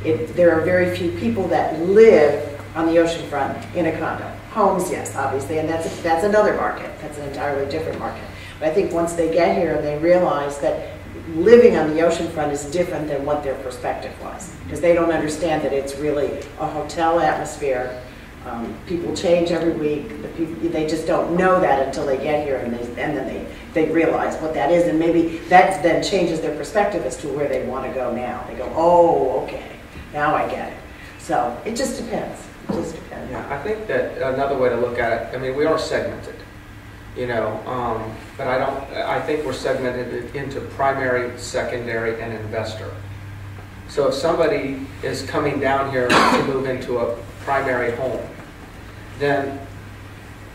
It, there are very few people that live on the oceanfront in a condo. Homes, yes, obviously, and that's, that's another market. That's an entirely different market. But I think once they get here and they realize that living on the oceanfront is different than what their perspective was, because they don't understand that it's really a hotel atmosphere. Um, people change every week. The they just don't know that until they get here, and, they, and then they, they realize what that is, and maybe that then changes their perspective as to where they want to go now. They go, oh, okay, now I get it. So it just depends. It just depends. Yeah, I think that another way to look at it, I mean, we are segmented, you know, um, but I don't, I think we're segmented into primary, secondary, and investor. So if somebody is coming down here to move into a primary home, then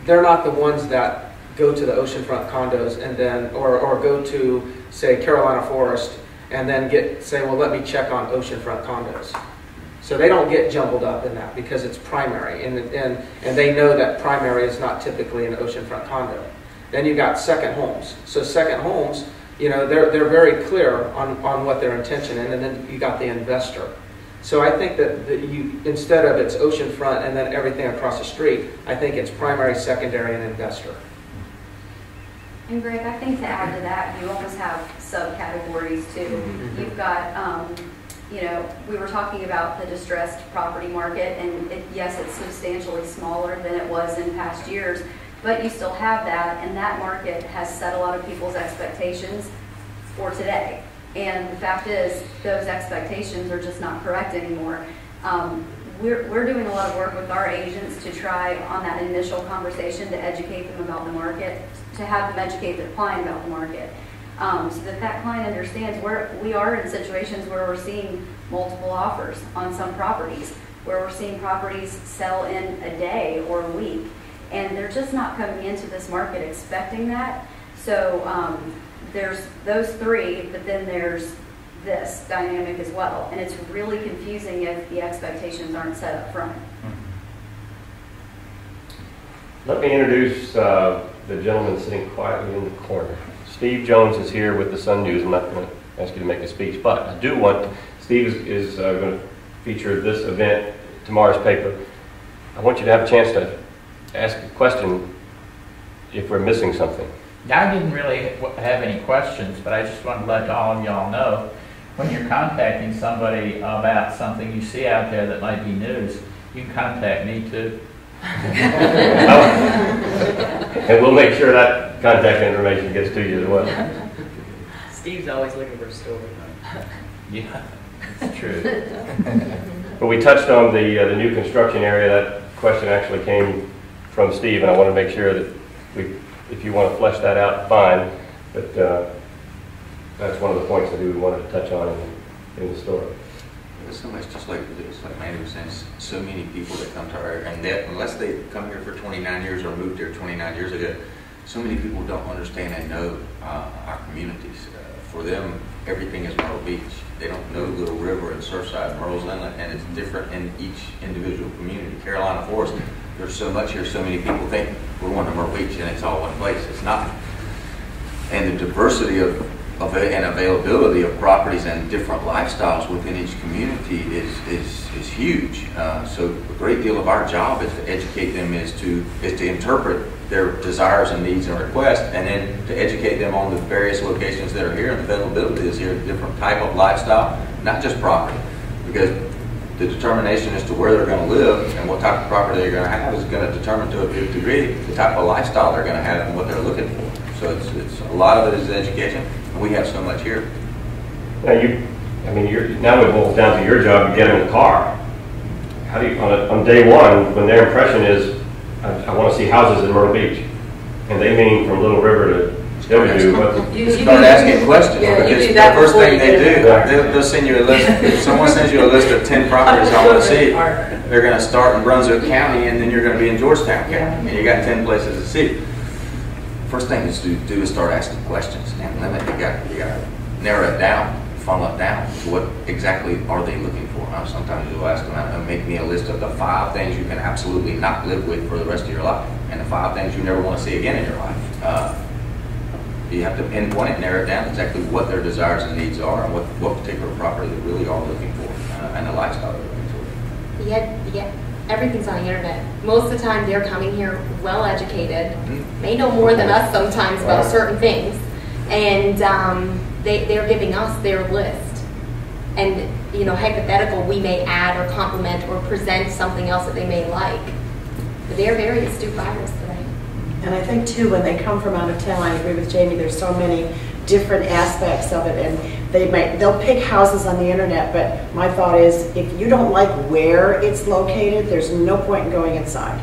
they're not the ones that go to the oceanfront condos and then, or, or go to, say, Carolina Forest and then get, say, well, let me check on oceanfront condos. So they don't get jumbled up in that because it's primary, and, and, and they know that primary is not typically an oceanfront condo. Then you got second homes. So second homes, you know, they're, they're very clear on, on what their intention is, and then you got the investor. So I think that, that you, instead of it's oceanfront and then everything across the street, I think it's primary, secondary, and investor. And Greg, I think to add to that, you almost have subcategories too. Mm-hmm. You've got, um, you know, we were talking about the distressed property market, and it, yes, it's substantially smaller than it was in past years, but you still have that, and that market has set a lot of people's expectations for today. And the fact is, those expectations are just not correct anymore. Um, we're, we're doing a lot of work with our agents to try on that initial conversation to educate them about the market, to have them educate their client about the market. Um, so that that client understands where we are in situations where we're seeing multiple offers on some properties, where we're seeing properties sell in a day or a week. And they're just not coming into this market expecting that. So um, there's those three, but then there's this dynamic as well. And it's really confusing if the expectations aren't set up front. Let me introduce uh, the gentleman sitting quietly in the corner. Steve Jones is here with the Sun News. I'm not going to ask you to make a speech, but I do want, Steve is, is uh, going to feature this event, tomorrow's paper. I want you to have a chance to ask a question if we're missing something. I didn't really have any questions, but I just wanted to let all of y'all know, when you're contacting somebody about something you see out there that might be news, you can contact me too. And we'll make sure that contact information gets to you as well. Steve's always looking for a story. Yeah, it's true. But we touched on the, uh, the new construction area. That question actually came from Steve, and I want to make sure that we, if you want to flesh that out, fine. But uh, that's one of the points that we wanted to touch on in, in the story. So much, just like, just like Manny was so many people that come to our area, and that, unless they come here for 29 years or moved here 29 years ago, so many people don't understand and know uh, our communities. Uh, For them, everything is Myrtle Beach. They don't know Little River and Surfside, Murrells Inlet, and it's different in each individual community. Carolina Forest, there's so much here, so many people think we're to Myrtle Beach and it's all one place. It's not. And the diversity of, of and availability of properties and different lifestyles within each community is, is, is huge. Uh, so a great deal of our job is to educate them is to, is to interpret their desires and needs and requests and then to educate them on the various locations that are here and the availability is here, different type of lifestyle, not just property. Because the determination as to where they're going to live and what type of property they're going to have is going to determine to a big degree the type of lifestyle they're going to have and what they're looking for. So it's, it's a lot of it is education, and we have so much here. Now you, I mean, you're, now it boils down to your job to get them in the car. How do you, on, a, on day one, when their impression is, I, I want to see houses in Myrtle Beach, and they mean from Little River to Hillview, but You start asking questions, Yeah, you because do the that first before thing you they get do, they'll, they'll send you a list, if someone sends you a list of ten properties I want to see, they're gonna start in Brunswick County, and then you're gonna be in Georgetown County, and you got ten places to see. First thing is to do is start asking questions, and limit, you got, you gotta narrow it down, funnel it down, to what exactly are they looking for? Now, sometimes you'll ask them, uh, make me a list of the five things you can absolutely not live with for the rest of your life, and the five things you never want to see again in your life. Uh, You have to pinpoint it, narrow it down exactly what their desires and needs are and what, what particular property they really are looking for uh, and the lifestyle they're looking for. Yeah, yeah, everything's on the internet. Most of the time, they're coming here well-educated, may know more than us sometimes about certain things, and um, they, they're giving us their list. And, you know, hypothetical, we may add or complement or present something else that they may like. But they're very astute buyers. And I think too, when they come from out of town, I agree with Jamie, there's so many different aspects of it, and they might, they'll pick houses on the internet, but my thought is, if you don't like where it's located, there's no point in going inside.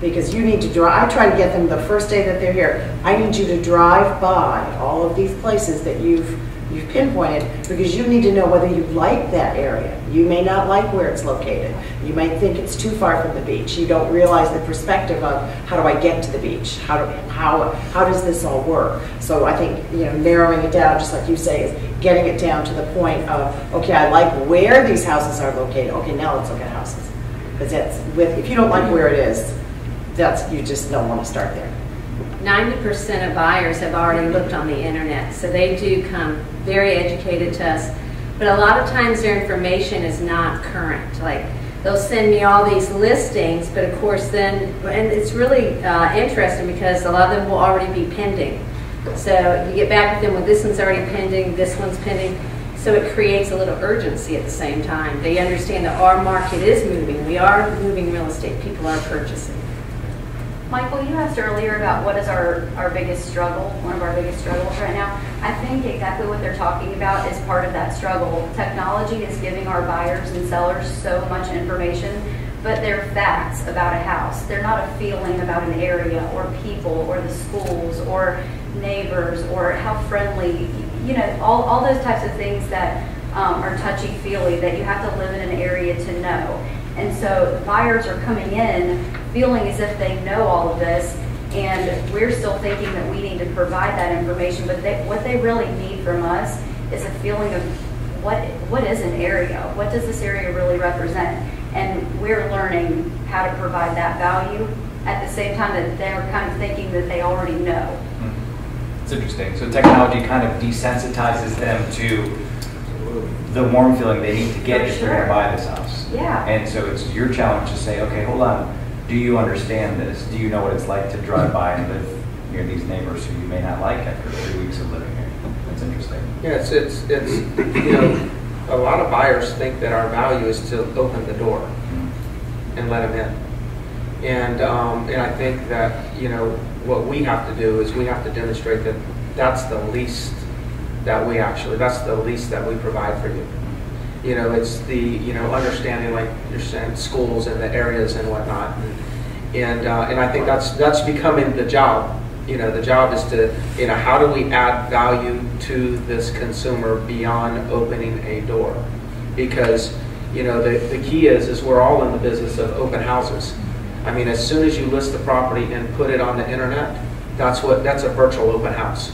Because you need to drive, I try to get them the first day that they're here, I need you to drive by all of these places that you've, you've pinpointed, because you need to know whether you like that area. You may not like where it's located. You might think it's too far from the beach. You don't realize the perspective of how do I get to the beach? How do, how, how does this all work? So I think, you know, narrowing it down, just like you say, is getting it down to the point of, okay, I like where these houses are located. Okay, now let's look at houses. Because that's, with, if you don't like where it is, that's, you just don't want to start there. Ninety percent of buyers have already looked on the internet, so they do come very educated to us. But a lot of times their information is not current. Like they'll send me all these listings, but of course then, and it's really uh, interesting because a lot of them will already be pending. So you get back with them when this one's already pending, this one's pending. So it creates a little urgency at the same time. They understand that our market is moving. We are moving real estate. People are purchasing. Michael, you asked earlier about what is our, our biggest struggle, one of our biggest struggles right now. I think exactly what they're talking about is part of that struggle. Technology is giving our buyers and sellers so much information, but they're facts about a house. They're not a feeling about an area or people or the schools or neighbors or how friendly, you know, all, all those types of things that um, are touchy-feely that you have to live in an area to know. And so buyers are coming in feeling as if they know all of this, and we're still thinking that we need to provide that information. But they, what they really need from us is a feeling of what what is an area? What does this area really represent? And we're learning how to provide that value at the same time that they're kind of thinking that they already know. Hmm. It's interesting. So technology kind of desensitizes them to the warm feeling they need to get For if they're going sure. to buy this house. Yeah. And so it's your challenge to say, okay, hold on. Do you understand this? Do you know what it's like to drive by and live near these neighbors who you may not like after three weeks of living here? That's interesting. Yeah, it's, it's, it's, you know, a lot of buyers think that our value is to open the door and let them in. And, um, and I think that, you know, what we have to do is we have to demonstrate that that's the least that we actually, that's the least that we provide for you. You know, it's the, you know, understanding, like you're saying, schools and the areas and whatnot. And, uh, and I think that's, that's becoming the job. You know, the job is to, you know, how do we add value to this consumer beyond opening a door? Because, you know, the, the key is, is we're all in the business of open houses. I mean, as soon as you list the property and put it on the internet, that's what, that's a virtual open house.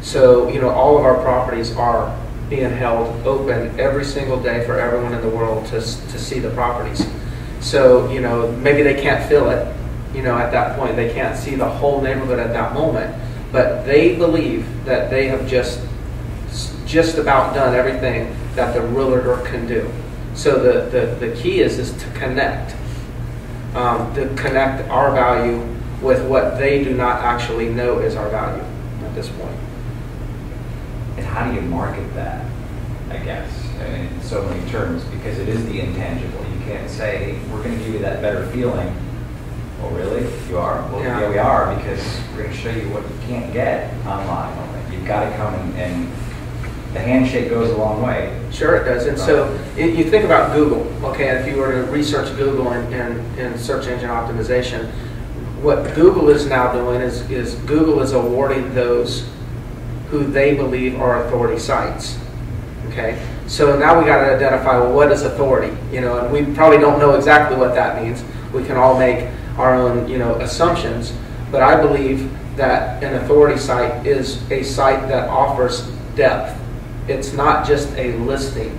So, you know, all of our properties are being held open every single day for everyone in the world to, to see the properties. So, you know, maybe they can't feel it, you know, at that point. They can't see the whole neighborhood at that moment. But they believe that they have just, just about done everything that the realtor can do. So the, the, the key is, is to connect. Um, to connect our value with what they do not actually know is our value at this point. And how do you market that, I guess, in so many terms? Because it is the intangible. You can't say, we're going to give you that better feeling. Oh, really? You are? Well, Yeah. yeah, we are, because we're going to show you what you can't get online. You've got to come and, and the handshake goes a long way. Sure it does. And so you you think about Google, okay, if you were to research Google and, and, and search engine optimization, what Google is now doing is, is Google is awarding those who they believe are authority sites. Okay? So now we got to identify well, what is authority? You know, and we probably don't know exactly what that means. We can all make our own, you know, assumptions. But I believe that an authority site is a site that offers depth. It's not just a listing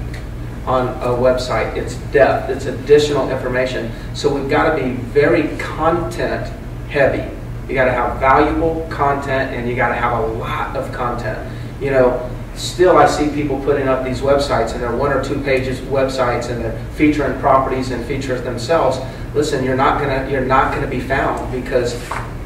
on a website. It's depth. It's additional information. So we've got to be very content heavy You got to have valuable content, and you got to have a lot of content. You know, still I see people putting up these websites, and they're one or two pages websites, and they're featuring properties and features themselves. Listen, you're not gonna you're not gonna be found because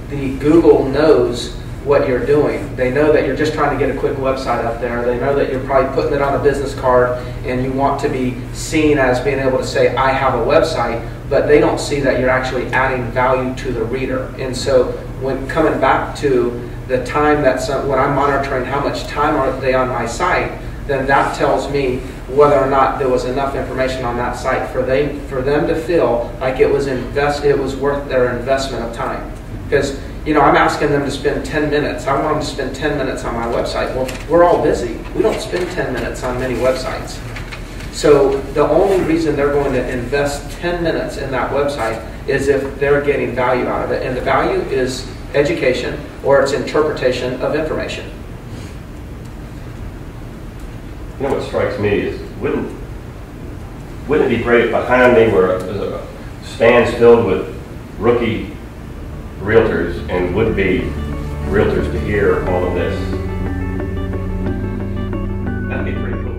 the Google knows what you're doing. They know that you're just trying to get a quick website up there. They know that you're probably putting it on a business card and you want to be seen as being able to say, I have a website, but they don't see that you're actually adding value to the reader. And so when coming back to the time that some, when I'm monitoring how much time are they on my site, then that tells me whether or not there was enough information on that site for they for them to feel like it was invest it was worth their investment of time. Because you know, I'm asking them to spend 10 minutes. I want them to spend 10 minutes on my website. Well, we're all busy. We don't spend 10 minutes on many websites. So the only reason they're going to invest 10 minutes in that website is if they're getting value out of it. And the value is education or it's interpretation of information. You know what strikes me is, wouldn't, wouldn't it be great if behind me were uh, stands filled with rookie realtors and would-be realtors to hear all of this? That'd be pretty cool.